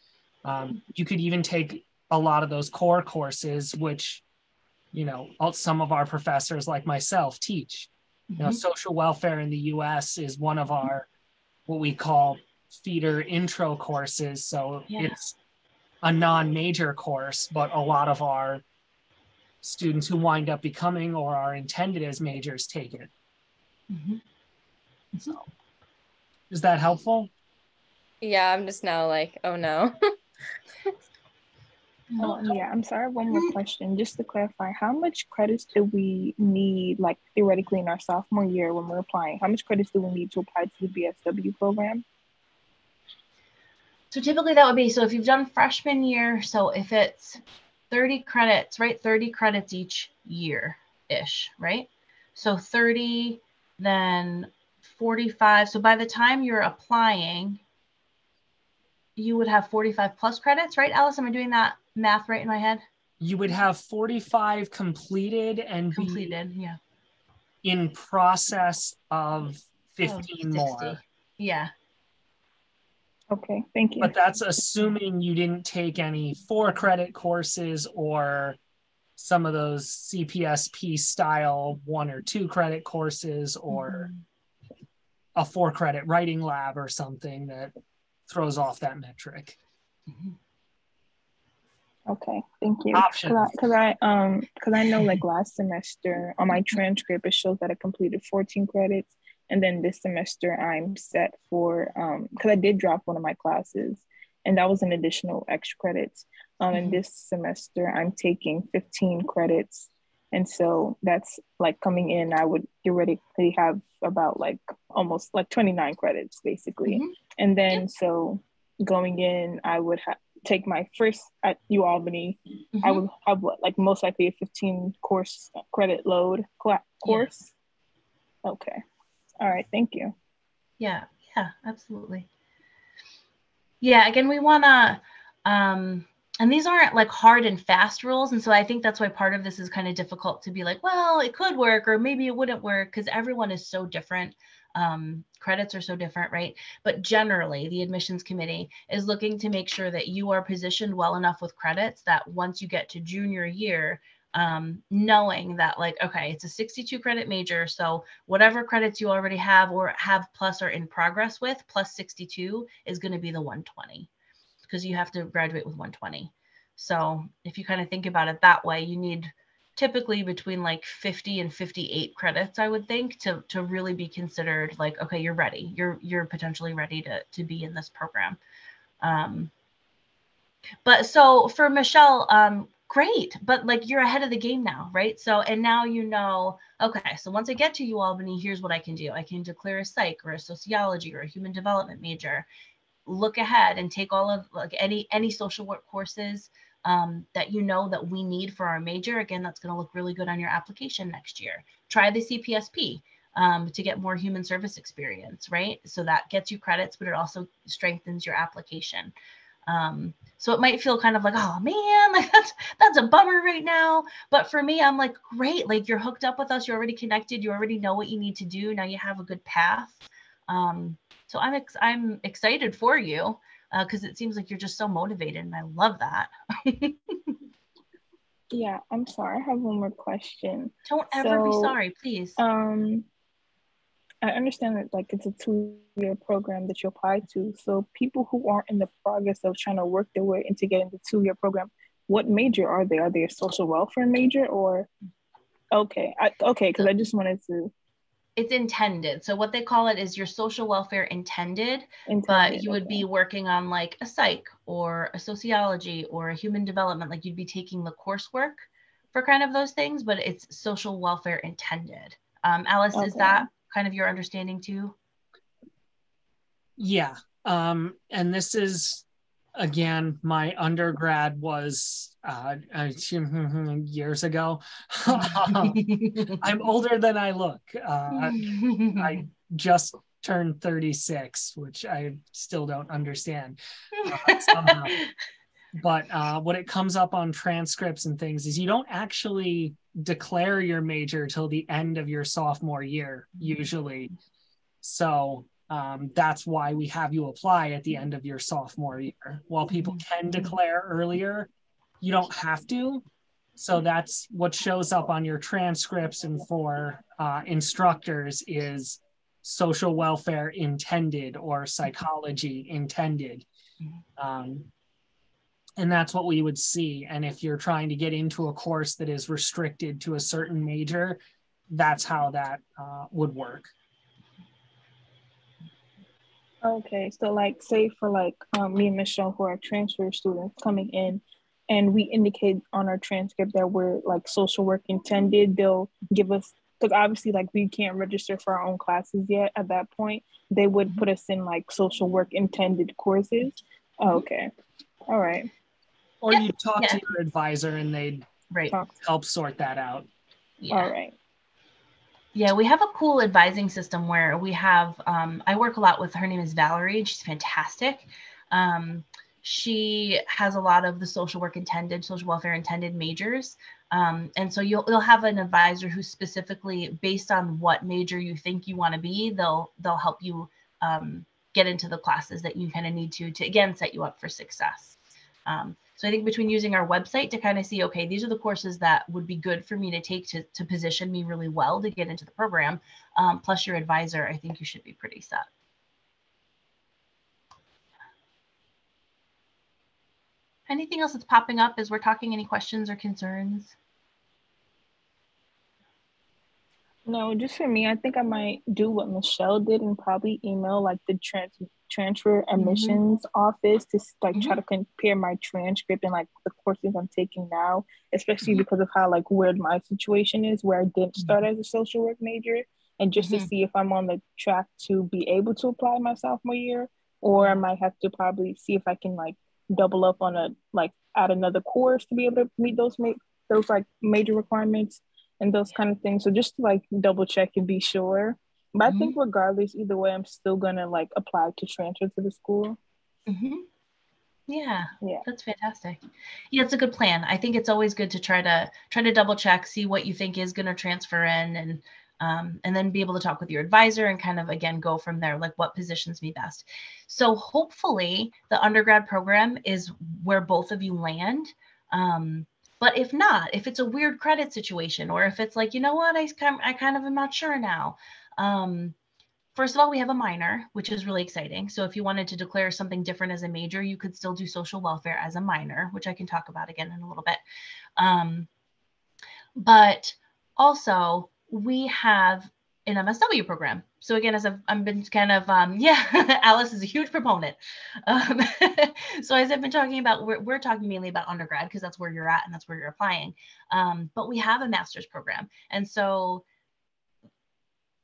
Um, you could even take a lot of those core courses, which, you know, some of our professors, like myself, teach. You know, Mhm. social welfare in the US is one of our what we call feeder intro courses. So Yeah. it's a non major course, but a lot of our students who wind up becoming or are intended as majors take it. Mhm. So, is that helpful? Yeah, I'm just now like, oh no. Oh, um, yeah, I'm sorry. One more mm-hmm. question, just to clarify, how much credits do we need, like theoretically, in our sophomore year when we're applying? How much credits do we need to apply to the BSW program? So typically that would be so if you've done freshman year, so if it's 30 credits, right? 30 credits each year ish, right? So 30, then 45. So by the time you're applying, you would have 45 plus credits, right? Alice, am I doing that math right in my head? You would have 45 completed and be Completed, yeah. in process of 15 Of more. Yeah. Okay, thank you. But that's assuming you didn't take any four credit courses or some of those CPSP style one or two credit courses or Mhm. a four credit writing lab or something that throws off that metric. Mhm. Okay, thank you. Options. Cause I, I, um, cause I know like last semester on my transcript, it shows that I completed 14 credits. And then this semester I'm set for, um, cause I did drop one of my classes and that was an additional extra credits. Um, and Mhm. this semester I'm taking 15 credits. And so that's like coming in, I would theoretically have about like almost like 29 credits basically. Mhm. And then so going in, I would have take my first at U Albany. I Mhm. would have what like most likely a 15 course credit load cla- course. Okay. All right. Thank you. Yeah, yeah, absolutely. Yeah, again, we want to, um, and these aren't like hard and fast rules. And so I think that's why part of this is kind of difficult to be like, well, it could work or maybe it wouldn't work because everyone is so different. Um, credits are so different, right? But generally, the admissions committee is looking to make sure that you are positioned well enough with credits that once you get to junior year, um, knowing that like, okay, it's a 62 credit major. So whatever credits you already have or have plus or in progress with, plus 62 is going to be the 120 because you have to graduate with 120. So if you kind of think about it that way, you need typically between like 50 and 58 credits, I would think, to to really be considered like, okay, you're ready. You're you're potentially ready to to be in this program. Um, but so for Michelle, um, great, but like you're ahead of the game now, right? So and now you know, okay, so once I get to U Albany, here's what I can do. I can declare a psych or a sociology or a human development major. Look ahead and take all of like any any social work courses um, that you know that we need for our major. Again, that's going to look really good on your application next year. Try the CPSP um, to get more human service experience, right? So that gets you credits, but it also strengthens your application. Um, so it might feel kind of like, oh man, like that's that's a bummer right now. But for me, I'm like, great, like you're hooked up with us, you're already connected, you already know what you need to do. Now you have a good path. Um, so I'm ex- I'm excited for you because it seems like you're just so motivated, and I love that. Yeah. I'm sorry. I have one more question. Don't ever be sorry, please. Um, I understand that like it's a two-year program that you apply to. So people who aren't in the progress of trying to work their way into getting the two-year program, what major are they? Are they a social welfare major or? Okay, I, okay, because I just wanted to. It's intended. So what they call it is your social welfare intended, intend but you would okay. be working on like a psych or a sociology or a human development. Like you'd be taking the coursework for kind of those things, but it's social welfare intended. Um, Alice, is that kind of your understanding too? Yeah. Um, and this is again, my undergrad was uh, uh, years ago. I'm older than I look. Uh, I just turned 36, which I still don't understand. uh, somehow. But uh, what it comes up on transcripts and things is you don't actually declare your major till the end of your sophomore year, usually. So um, that's why we have you apply at the end of your sophomore year. While people can declare earlier, you don't have to. So that's what shows up on your transcripts and for uh, instructors is social welfare intended or psychology intended. Um, and that's what we would see. And if you're trying to get into a course that is restricted to a certain major, that's how that uh, would work. Okay, so like say for like um, me and Michelle who are transfer students coming in and we indicate on our transcript that we're like social work intended, they'll give us because obviously like we can't register for our own classes yet at that point. They would put us in like social work intended courses. Oh, okay. All right. Or Yeah, you talk yeah. to your advisor and they'd right. Help sort that out. Yeah. All right. Yeah, we have a cool advising system where we have, um, I work a lot with, her name is Valerie, she's fantastic. Um, she has a lot of the social work intended, social welfare intended majors. Um, and so you'll, you'll have an advisor who specifically based on what major you think you want to be, they'll, they'll help you um, get into the classes that you kind of need to, to again, set you up for success. Um, so I think between using our website to kind of see, okay, these are the courses that would be good for me to take to, to position me really well to get into the program, um, plus your advisor, I think you should be pretty set. Anything else that's popping up as we're talking? Any questions or concerns? No, just for me, I think I might do what Michelle did and probably email like the trans- transfer admissions office to like try to compare my transcript and like the courses I'm taking now, especially Mhm. because of how like weird my situation is, where I didn't start as a social work major, and just to Mhm. see if I'm on the track to be able to apply my sophomore year, or I might have to probably see if I can like double up on a like add another course to be able to meet those ma- those like major requirements and those kind of things. So just to like double check and be sure. But I think regardless, either way, I'm still gonna like apply to transfer to the school. hmm Yeah, Yeah. that's fantastic. Yeah, it's a good plan. I think it's always good to try to try to double check, see what you think is going to transfer in, and um, and then be able to talk with your advisor and kind of again go from there, like what positions me best. So hopefully the undergrad program is where both of you land. Um, but if not, if it's a weird credit situation, or if it's like, you know what, I kind I kind of am not sure now. Um, First of all, we have a minor, which is really exciting. So if you wanted to declare something different as a major, you could still do social welfare as a minor, which I can talk about again in a little bit. Um, but also, we have an MSW program. So again, as I've, I've been kind of, um, yeah, Alice is a huge proponent. Um, so as I've been talking about, we're, we're talking mainly about undergrad because that's where you're at and that's where you're applying. Um, but we have a master's program. And so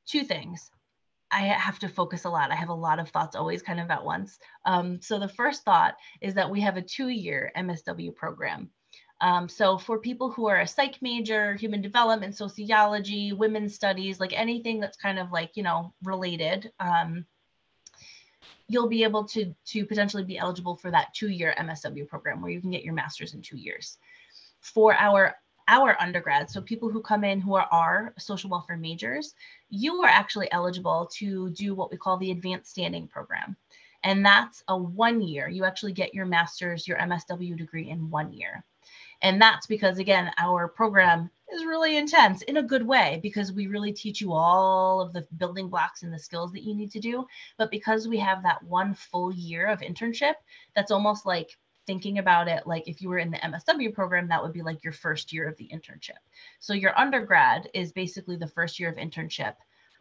two things. I have to focus a lot. I have a lot of thoughts always kind of at once. Um, so the first thought is that we have a two-year MSW program. Um, so for people who are a psych major, human development, sociology, women's studies, like anything that's kind of like, you know, related, um, you'll be able to, to potentially be eligible for that two-year MSW program where you can get your master's in two years. For our our undergrads, so people who come in who are our social welfare majors, you are actually eligible to do what we call the advanced standing program. And that's a one year. You actually get your master's, your MSW degree in one year. And that's because, again, our program is really intense in a good way because we really teach you all of the building blocks and the skills that you need to do. But because we have that one full year of internship, that's almost like thinking about it like if you were in the MSW program, that would be like your first year of the internship. So your undergrad is basically the first year of internship.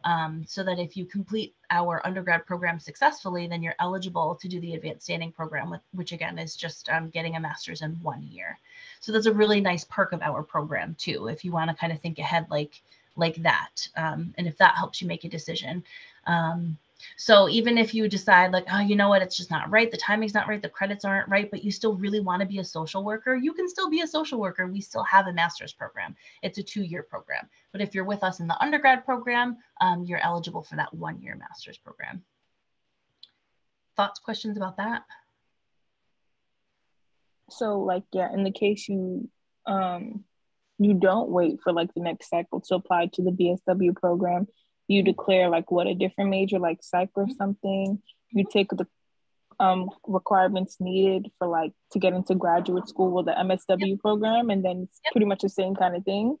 Um, so that if you complete our undergrad program successfully, then you're eligible to do the advanced standing program, with, which again is just um, getting a master's in one year. So that's a really nice perk of our program too, if you want to kind of think ahead like like that, um, and if that helps you make a decision. Um, so even if you decide like, oh, you know what, it's just not right, the timing's not right, the credits aren't right, but you still really want to be a social worker, you can still be a social worker. We still have a master's program. It's a two-year program. But if you're with us in the undergrad program, um, you're eligible for that one-year master's program. Thoughts, questions about that? So like yeah, in the case you um you don't wait for like the next cycle to apply to the BSW program, you declare like what a different major like psych or something you take the um, requirements needed for like to get into graduate school with the msw yep. program and then it's yep. pretty much the same kind of thing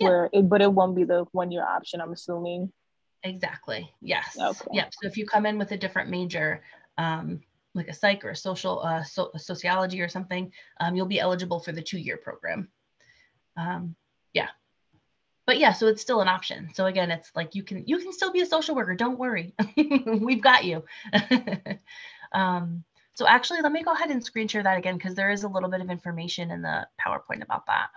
yep. where it but it won't be the one year option i'm assuming exactly yes okay. yep so if you come in with a different major um, like a psych or a social uh, so, a sociology or something um, you'll be eligible for the two year program um, yeah but yeah, so it's still an option. So again, it's like you can you can still be a social worker. Don't worry, we've got you. um, so actually, let me go ahead and screen share that again because there is a little bit of information in the PowerPoint about that.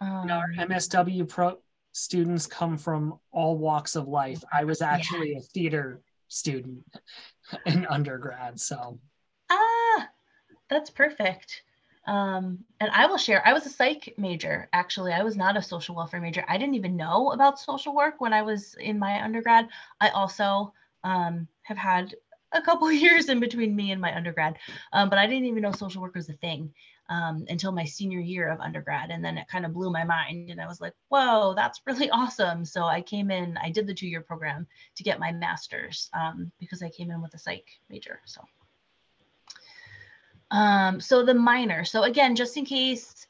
Um, our MSW pro students come from all walks of life. I was actually yeah. a theater student in undergrad, so. Ah, that's perfect. Um, and I will share, I was a psych major, actually. I was not a social welfare major. I didn't even know about social work when I was in my undergrad. I also um, have had a couple years in between me and my undergrad, um, but I didn't even know social work was a thing um, until my senior year of undergrad. And then it kind of blew my mind. And I was like, whoa, that's really awesome. So I came in, I did the two year program to get my master's um, because I came in with a psych major. So. Um, so the minor. So again, just in case,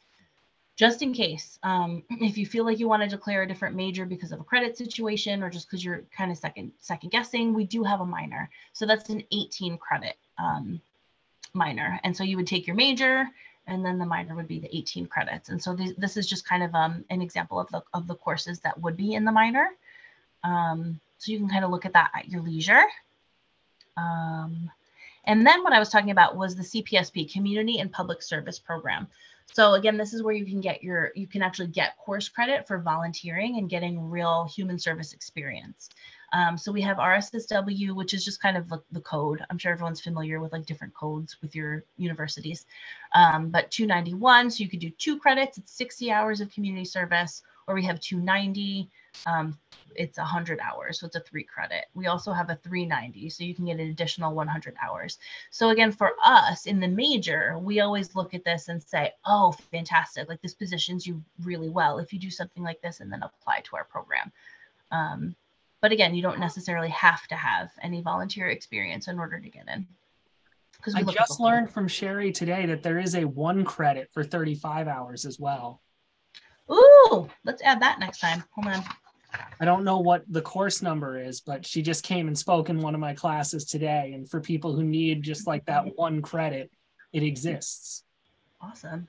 just in case, um, if you feel like you want to declare a different major because of a credit situation or just because you're kind of second second guessing, we do have a minor. So that's an 18 credit um, minor. And so you would take your major and then the minor would be the 18 credits. And so th this is just kind of um, an example of the, of the courses that would be in the minor. Um, so you can kind of look at that at your leisure. Um, and then what I was talking about was the CPSP, Community and Public Service Program. So again, this is where you can get your, you can actually get course credit for volunteering and getting real human service experience. Um, so we have RSSW, which is just kind of the, the, code. I'm sure everyone's familiar with like different codes with your universities. Um, but 291, so you could do two credits, it's 60 hours of community service, or we have 290, um, it's 100 hours, so it's a three credit. We also have a 390, so you can get an additional 100 hours. So again, for us in the major, we always look at this and say, oh, fantastic, like this positions you really well if you do something like this and then apply to our program. Um, but again, you don't necessarily have to have any volunteer experience in order to get in. Because I just learned from Sherry today that there is a one credit for 35 hours as well. Ooh, let's add that next time. Hold on. I don't know what the course number is, but she just came and spoke in one of my classes today. And for people who need just like that one credit, it exists. Awesome.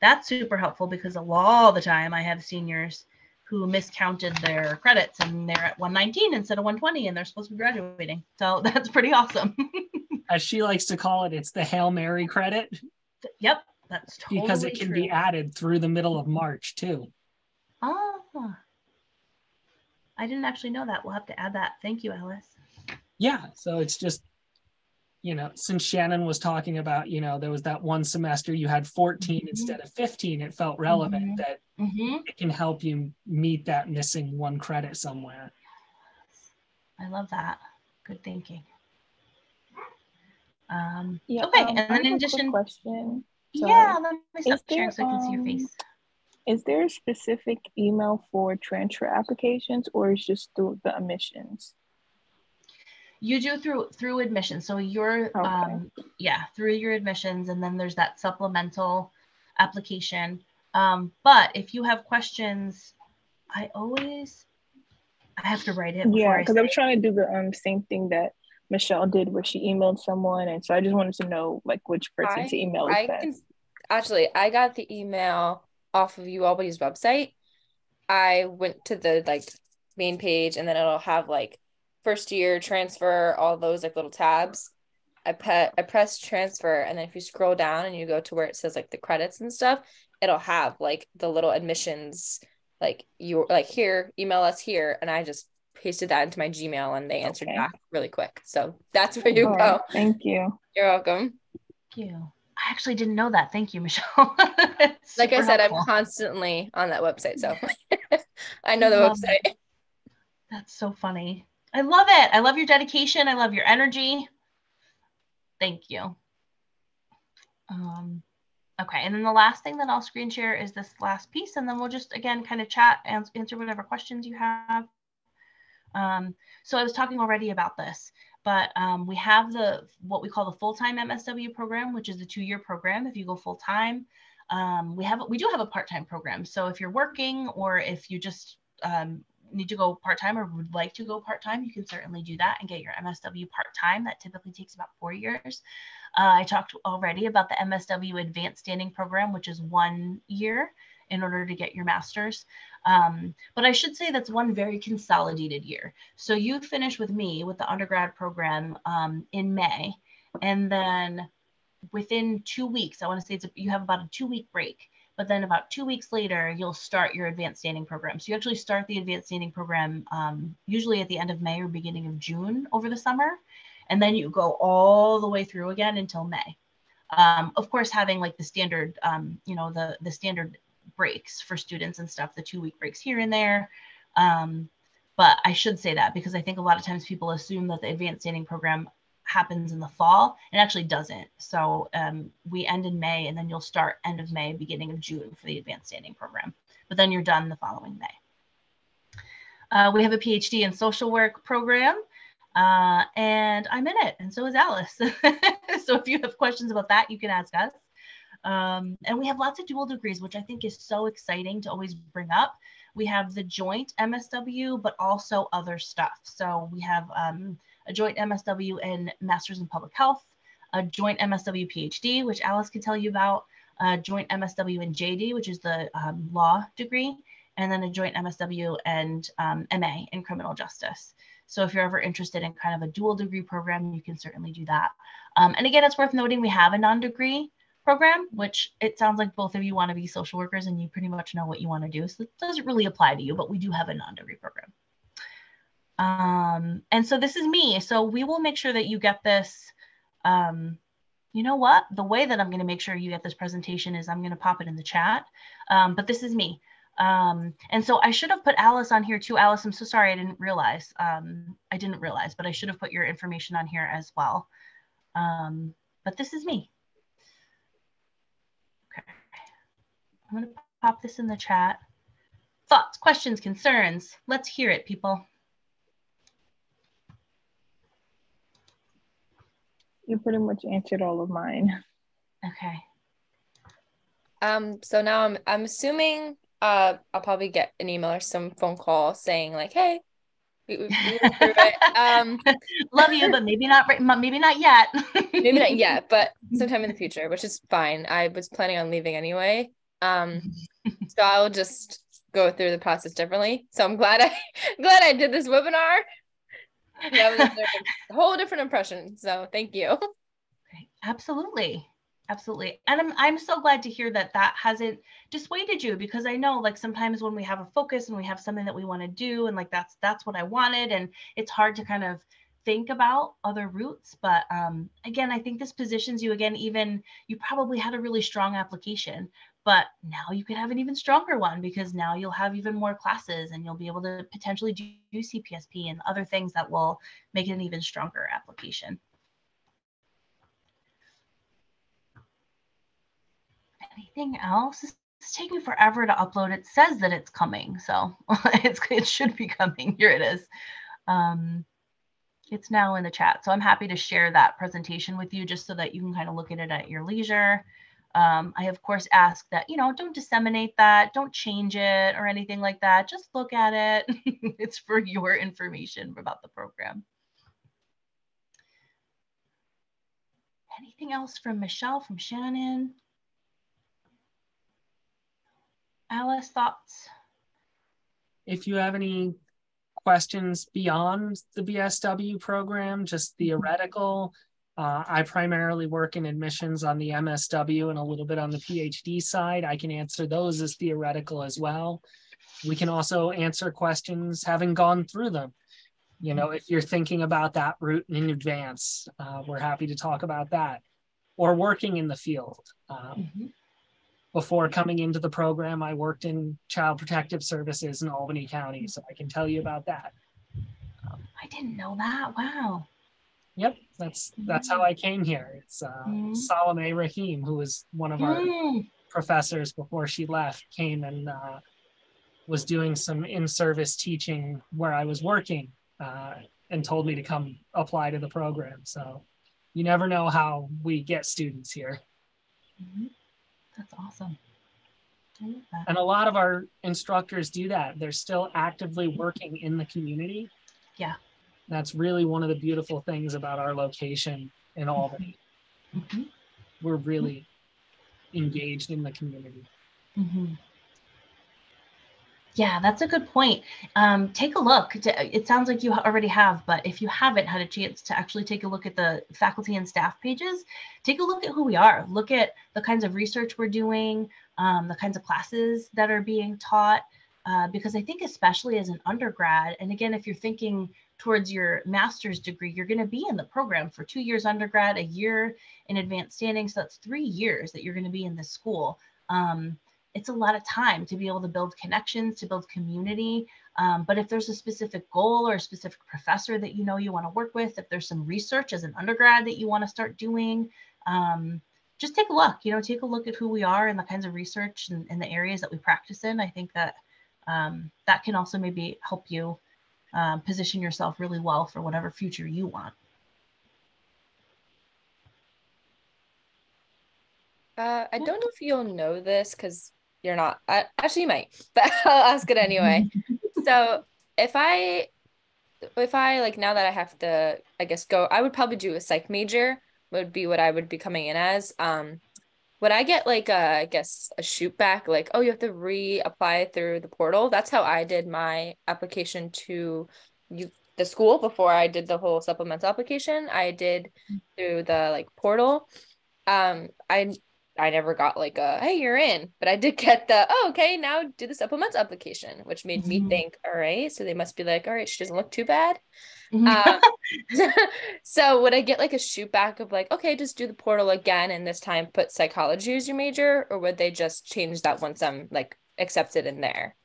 That's super helpful because a lot of the time I have seniors who miscounted their credits and they're at 119 instead of 120 and they're supposed to be graduating. So that's pretty awesome. As she likes to call it, it's the Hail Mary credit. Yep, that's totally because it can true. be added through the middle of March too. Oh, I didn't actually know that. We'll have to add that. Thank you, Alice. Yeah. So it's just, you know, since Shannon was talking about, you know, there was that one semester you had 14 mm-hmm. instead of 15, it felt relevant mm-hmm. that mm-hmm. it can help you meet that missing one credit somewhere. I love that. Good thinking. Um, yeah, okay, um, and then in addition, question. Sorry. Yeah, let me stop sharing so I can see your face. Um, is there a specific email for transfer applications or is just through the admissions? You do through through admissions. So you're okay. um yeah, through your admissions and then there's that supplemental application. Um, but if you have questions, I always I have to write it. Yeah, because I, I was trying to do the um same thing that Michelle did where she emailed someone and so I just wanted to know like which person I, to email I can, actually I got the email off of you UAlbany's website, I went to the like main page and then it'll have like first year transfer, all those like little tabs. I put I press transfer and then if you scroll down and you go to where it says like the credits and stuff, it'll have like the little admissions like you like here, email us here. And I just pasted that into my Gmail and they answered Okay. back really quick. So that's where you All go. Thank you. You're welcome. Thank you. I actually didn't know that. Thank you, Michelle. Like I Super said, I'm constantly on that website. So I know the Love website. That's so funny. I love it. I love your dedication. I love your energy. Thank you. Um, okay, and then the last thing that I'll screen share is this last piece, and then we'll just again kind of chat and answer whatever questions you have. Um, so I was talking already about this, but um, we have the what we call the full-time MSW program, which is the two-year program. If you go full-time, um, we have we do have a part-time program. So if you're working or if you just um, need to go part-time or would like to go part-time, you can certainly do that and get your MSW part-time. That typically takes about four years. Uh, I talked already about the MSW Advanced Standing Program, which is one year in order to get your master's. Um, but I should say that's one very consolidated year. So you finish with me with the undergrad program um, in May, and then within two weeks, I want to say it's a, you have about a two-week break but then about two weeks later, you'll start your advanced standing program. So you actually start the advanced standing program um, usually at the end of May or beginning of June over the summer. And then you go all the way through again until May. Um, of course, having like the standard, um, you know, the, the standard breaks for students and stuff, the two week breaks here and there. Um, but I should say that because I think a lot of times people assume that the advanced standing program happens in the fall. It actually doesn't. So um, we end in May and then you'll start end of May, beginning of June for the advanced standing program. But then you're done the following May. Uh, we have a PhD in social work program uh, and I'm in it and so is Alice. so if you have questions about that, you can ask us. Um, and we have lots of dual degrees, which I think is so exciting to always bring up. We have the joint MSW, but also other stuff. So we have um, a joint MSW in Masters in Public Health, a joint MSW PhD, which Alice could tell you about, a joint MSW in JD, which is the um, law degree, and then a joint MSW and um, MA in criminal justice. So if you're ever interested in kind of a dual degree program, you can certainly do that. Um, and again, it's worth noting we have a non-degree program, which it sounds like both of you want to be social workers and you pretty much know what you want to do. So it doesn't really apply to you, but we do have a non-degree program. Um, and so this is me. So we will make sure that you get this. Um, you know what? The way that I'm going to make sure you get this presentation is I'm going to pop it in the chat. Um, but this is me. Um, and so I should have put Alice on here too. Alice, I'm so sorry I didn't realize. Um, I didn't realize, but I should have put your information on here as well. Um, but this is me. I'm going to pop this in the chat. Thoughts, questions, concerns. Let's hear it, people. You pretty much answered all of mine. Okay. Um, so now I'm I'm assuming uh I'll probably get an email or some phone call saying like, hey, we, we, we went through it. Um, Love you, but maybe not. Maybe not yet. maybe not yet, but sometime in the future, which is fine. I was planning on leaving anyway. Um, so I'll just go through the process differently. So I'm glad I glad I did this webinar. That was a whole different impression. So thank you. Absolutely. Absolutely. And I'm I'm so glad to hear that that hasn't dissuaded you because I know like sometimes when we have a focus and we have something that we want to do and like that's that's what I wanted and it's hard to kind of think about other routes but um again I think this positions you again even you probably had a really strong application but now you could have an even stronger one because now you'll have even more classes and you'll be able to potentially do CPSP and other things that will make it an even stronger application. anything else? It's taking forever to upload. It says that it's coming, so it's it should be coming. Here it is. Um, it's now in the chat, so I'm happy to share that presentation with you just so that you can kind of look at it at your leisure. Um, I of course ask that you know don't disseminate that, don't change it or anything like that. Just look at it. it's for your information about the program. Anything else from Michelle, from Shannon? Alice, thoughts? If you have any questions beyond the BSW program, just theoretical, Uh, I primarily work in admissions on the MSW and a little bit on the PhD side. I can answer those as theoretical as well. We can also answer questions having gone through them. You know, if you're thinking about that route in advance, uh, we're happy to talk about that. Or working in the field. Um, Mm-hmm. before coming into the program, I worked in child protective services in Albany County, so I can tell you about that. I didn't know that. Wow. Yep, that's that's how I came here. It's uh, Mhm. Salome Rahim, who was one of our Mm. professors before she left, came and uh, was doing some in-service teaching where I was working, uh, and told me to come apply to the program. So you never know how we get students here. Mhm. That's awesome. That. And a lot of our instructors do that. They're still actively working in the community. Yeah. That's really one of the beautiful things about our location in Albany. Mhm. We're really engaged in the community. Mhm. Yeah, that's a good point. Um, take a look. It sounds like you already have, but if you haven't had a chance to actually take a look at the faculty and staff pages, take a look at who we are. Look at the kinds of research we're doing, um, the kinds of classes that are being taught. Uh, because I think, especially as an undergrad, and again, if you're thinking towards your master's degree, you're going to be in the program for two years undergrad, a year in advanced standing. So that's three years that you're going to be in this school. Um, it's a lot of time to be able to build connections, to build community. Um, but if there's a specific goal or a specific professor that you know you want to work with, if there's some research as an undergrad that you want to start doing, um, just take a look. You know, take a look at who we are and the kinds of research and, and the areas that we practice in. I think that um, that can also maybe help you um, position yourself really well for whatever future you want. Uh, I don't know if you'll know this because you're not. I, actually, you might, but I'll ask it anyway. so if I, if I like now that I have to, I guess go. I would probably do a psych major. Would be what I would be coming in as. Um, would I get like a, I guess a shoot back? Like, oh, you have to reapply through the portal. That's how I did my application to you the school before I did the whole supplemental application. I did through the like portal. Um, I I never got like a hey you're in, but I did get the oh okay now do the supplemental application, which made me Mhm. think all right, so they must be like all right she doesn't look too bad. Mhm. Um, so would I get like a shoot back of like okay just do the portal again and this time put psychology as your major, or would they just change that once I'm like accepted in there?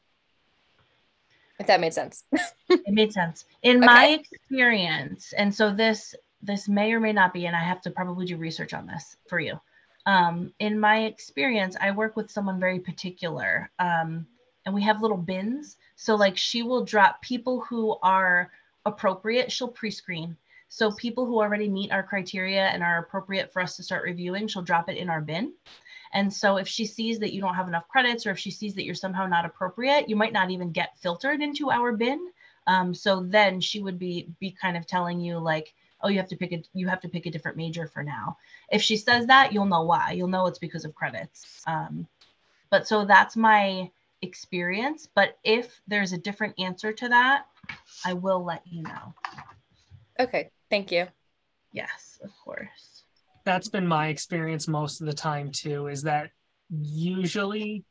If that made sense. it made sense in my experience and so this this may or may not be and i have to probably do research on this for you um, in my experience i work with someone very particular um, and we have little bins so like she will drop people who are appropriate she'll pre-screen so people who already meet our criteria and are appropriate for us to start reviewing she'll drop it in our bin and so if she sees that you don't have enough credits or if she sees that you're somehow not appropriate you might not even get filtered into our bin um, so then she would be be kind of telling you like, oh, you have to pick a you have to pick a different major for now. If she says that, you'll know why. You'll know it's because of credits. Um, but so that's my experience. But if there's a different answer to that, I will let you know. Okay, thank you. Yes, of course. That's been my experience most of the time too, is that usually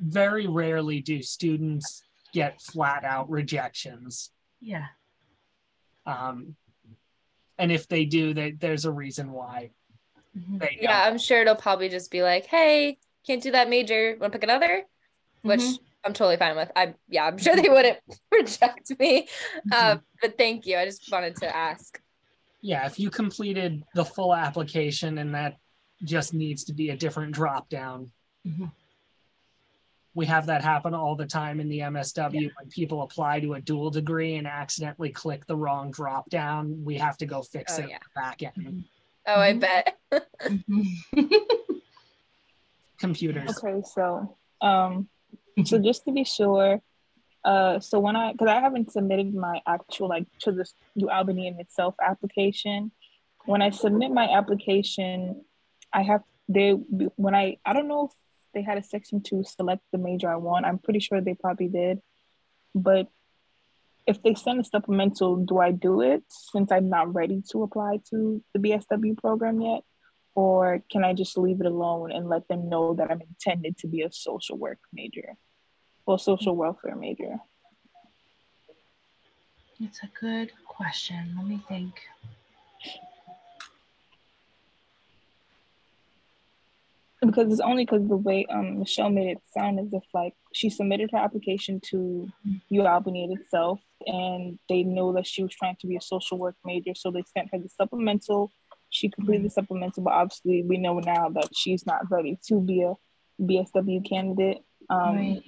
very rarely do students get flat out rejections. Yeah. Um, and if they do, they, there's a reason why Mhm. they Yeah, I'm sure it'll probably just be like, hey, can't do that major. Want to pick another? Which Mhm. I'm totally fine with. I yeah, I'm sure they wouldn't reject me. Uh, but thank you. I just wanted to ask. yeah, if you completed the full application and that just needs to be a different drop down. Mhm. We have that happen all the time in the MSW when people apply to a dual degree and accidentally click the wrong drop down. We have to go fix Oh, it yeah. back end. Oh, I Mhm. bet. Computers. Okay, so um, so just to be sure, uh, so when I because I haven't submitted my actual like to the UAlbany in itself application, when I submit my application, I have they when I I don't know if they had a section to select the major I want. I'm pretty sure they probably did, but if they send a supplemental, do I do it since I'm not ready to apply to the BSW program yet? Or can I just leave it alone and let them know that I'm intended to be a social work major or social welfare major? It's a good question. Let me think. because it's only because the way um, Michelle made it sound as if like she submitted her application to UAlbany itself, and they know that she was trying to be a social work major, so they sent her the supplemental. She completed the supplemental, but obviously we know now that she's not ready to be a BSW candidate. Um, right.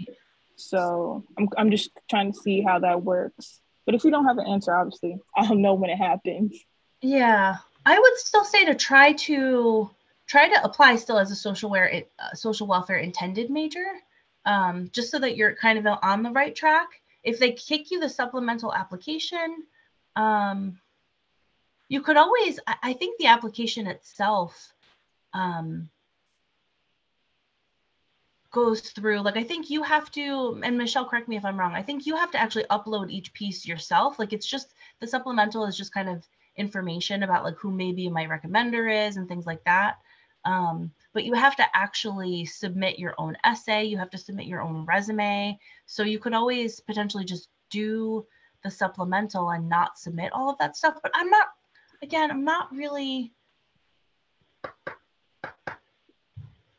So I'm I'm just trying to see how that works. But if we don't have an answer, obviously I'll know when it happens. Yeah, I would still say to try to try to apply still as a social wear uh, social welfare intended major um, just so that you're kind of on the right track if they kick you the supplemental application um, you could always I, think the application itself um, goes through like i think you have to and michelle correct me if i'm wrong i think you have to actually upload each piece yourself like it's just the supplemental is just kind of information about like who maybe my recommender is and things like that um, but you have to actually submit your own essay. You have to submit your own resume. So you could always potentially just do the supplemental and not submit all of that stuff. But I'm not, again, I'm not really.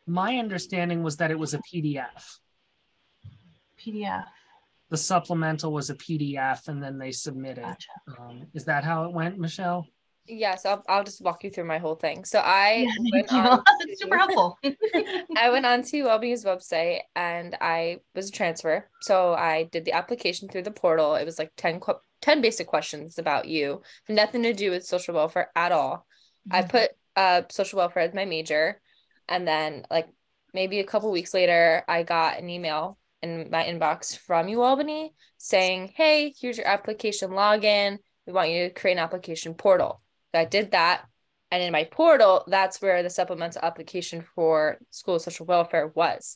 My understanding was that it was a PDF. PDF. The supplemental was a PDF and then they submitted. Gotcha. Um, is that how it went, Michelle? yeah so I'll, I'll just walk you through my whole thing so i yeah, went on to, super helpful i went on to wellbeing's website and i was a transfer so i did the application through the portal it was like 10 10 basic questions about you nothing to do with social welfare at all mm-hmm. i put uh social welfare as my major and then like maybe a couple weeks later i got an email in my inbox from UAlbany saying hey here's your application login we want you to create an application portal so I did that. And in my portal, that's where the supplemental application for school social welfare was.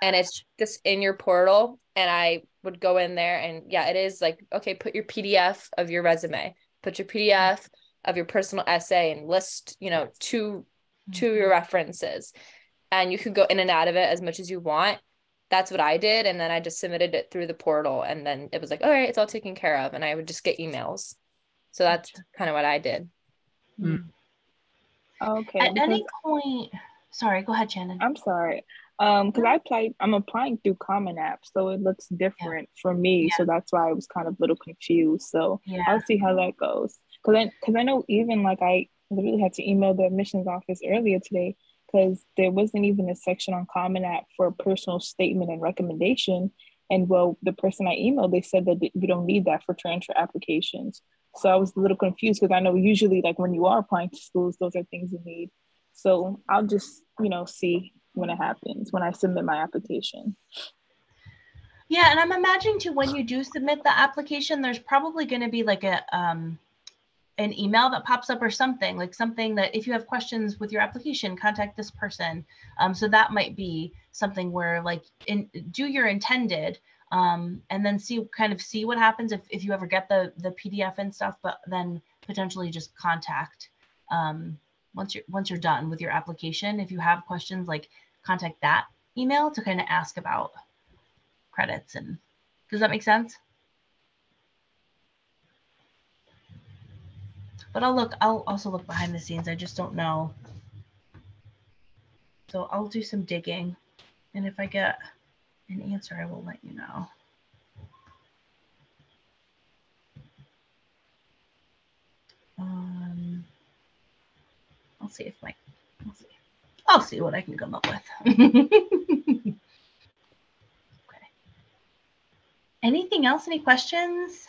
And it's just in your portal. And I would go in there and yeah, it is like, okay, put your PDF of your resume, put your PDF of your personal essay and list, you know, two to your mm-hmm. references. And you could go in and out of it as much as you want. That's what I did. And then I just submitted it through the portal. And then it was like, all right, it's all taken care of. And I would just get emails. So that's kind of what I did. Mm. Okay. At any point, sorry, go ahead, Shannon. I'm sorry. Um, because I applied, I'm applying through Common App, so it looks different yeah. for me. Yeah. So that's why I was kind of a little confused. So yeah. I'll see how that goes. Cause I, cause I know even like I literally had to email the admissions office earlier today because there wasn't even a section on Common App for a personal statement and recommendation. And well, the person I emailed, they said that we don't need that for transfer applications. So I was a little confused because I know usually like when you are applying to schools, those are things you need. So I'll just, you know, see when it happens when I submit my application. Yeah, and I'm imagining too when you do submit the application, there's probably going to be like a um, an email that pops up or something like something that if you have questions with your application, contact this person. Um, so that might be something where like in, do your intended um, and then see kind of see what happens if, if you ever get the the PDF and stuff, but then potentially just contact um, once you're once you're done with your application. If you have questions, like contact that email to kind of ask about credits and does that make sense? But I'll look, I'll also look behind the scenes. I just don't know. So I'll do some digging. And if I get an answer, I will let you know. Um, I'll see if my, I'll see. I'll see what I can come up with. okay. Anything else? Any questions?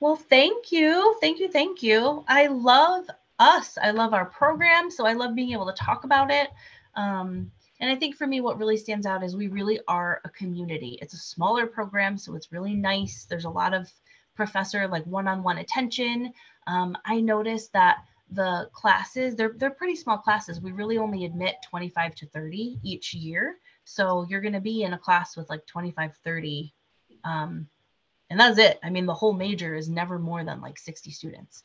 Well, thank you. Thank you. Thank you. I love us. I love our program. So I love being able to talk about it. Um, and I think for me, what really stands out is we really are a community. It's a smaller program, so it's really nice. There's a lot of professor like one-on-one attention. Um, I noticed that the classes they're they're pretty small classes. We really only admit 25 to 30 each year. So you're going to be in a class with like 25, 30. Um, and that's it. I mean, the whole major is never more than like 60 students.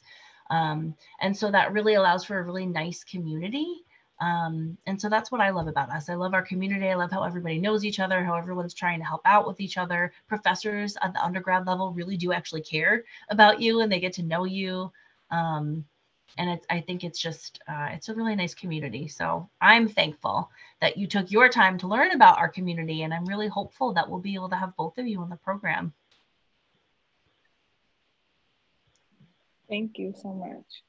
Um, and so that really allows for a really nice community. Um, and so that's what I love about us. I love our community. I love how everybody knows each other, how everyone's trying to help out with each other. Professors at the undergrad level really do actually care about you and they get to know you. Um, and it's, I think it's just, uh, it's a really nice community. So I'm thankful that you took your time to learn about our community. And I'm really hopeful that we'll be able to have both of you on the program. Thank you so much.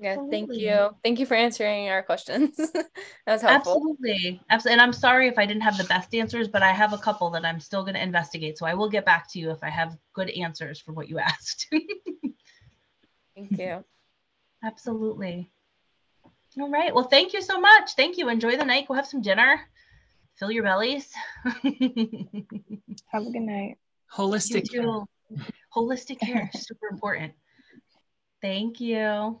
Yeah, thank you. Thank you for answering our questions. that was helpful. Absolutely. Absolutely. And I'm sorry if I didn't have the best answers, but I have a couple that I'm still going to investigate. So I will get back to you if I have good answers for what you asked. Thank you. Absolutely. All right. Well, thank you so much. Thank you. Enjoy the night. Go have some dinner. Fill your bellies. Have a good night. Holistic. care. too. Holistic care, super important. Thank you.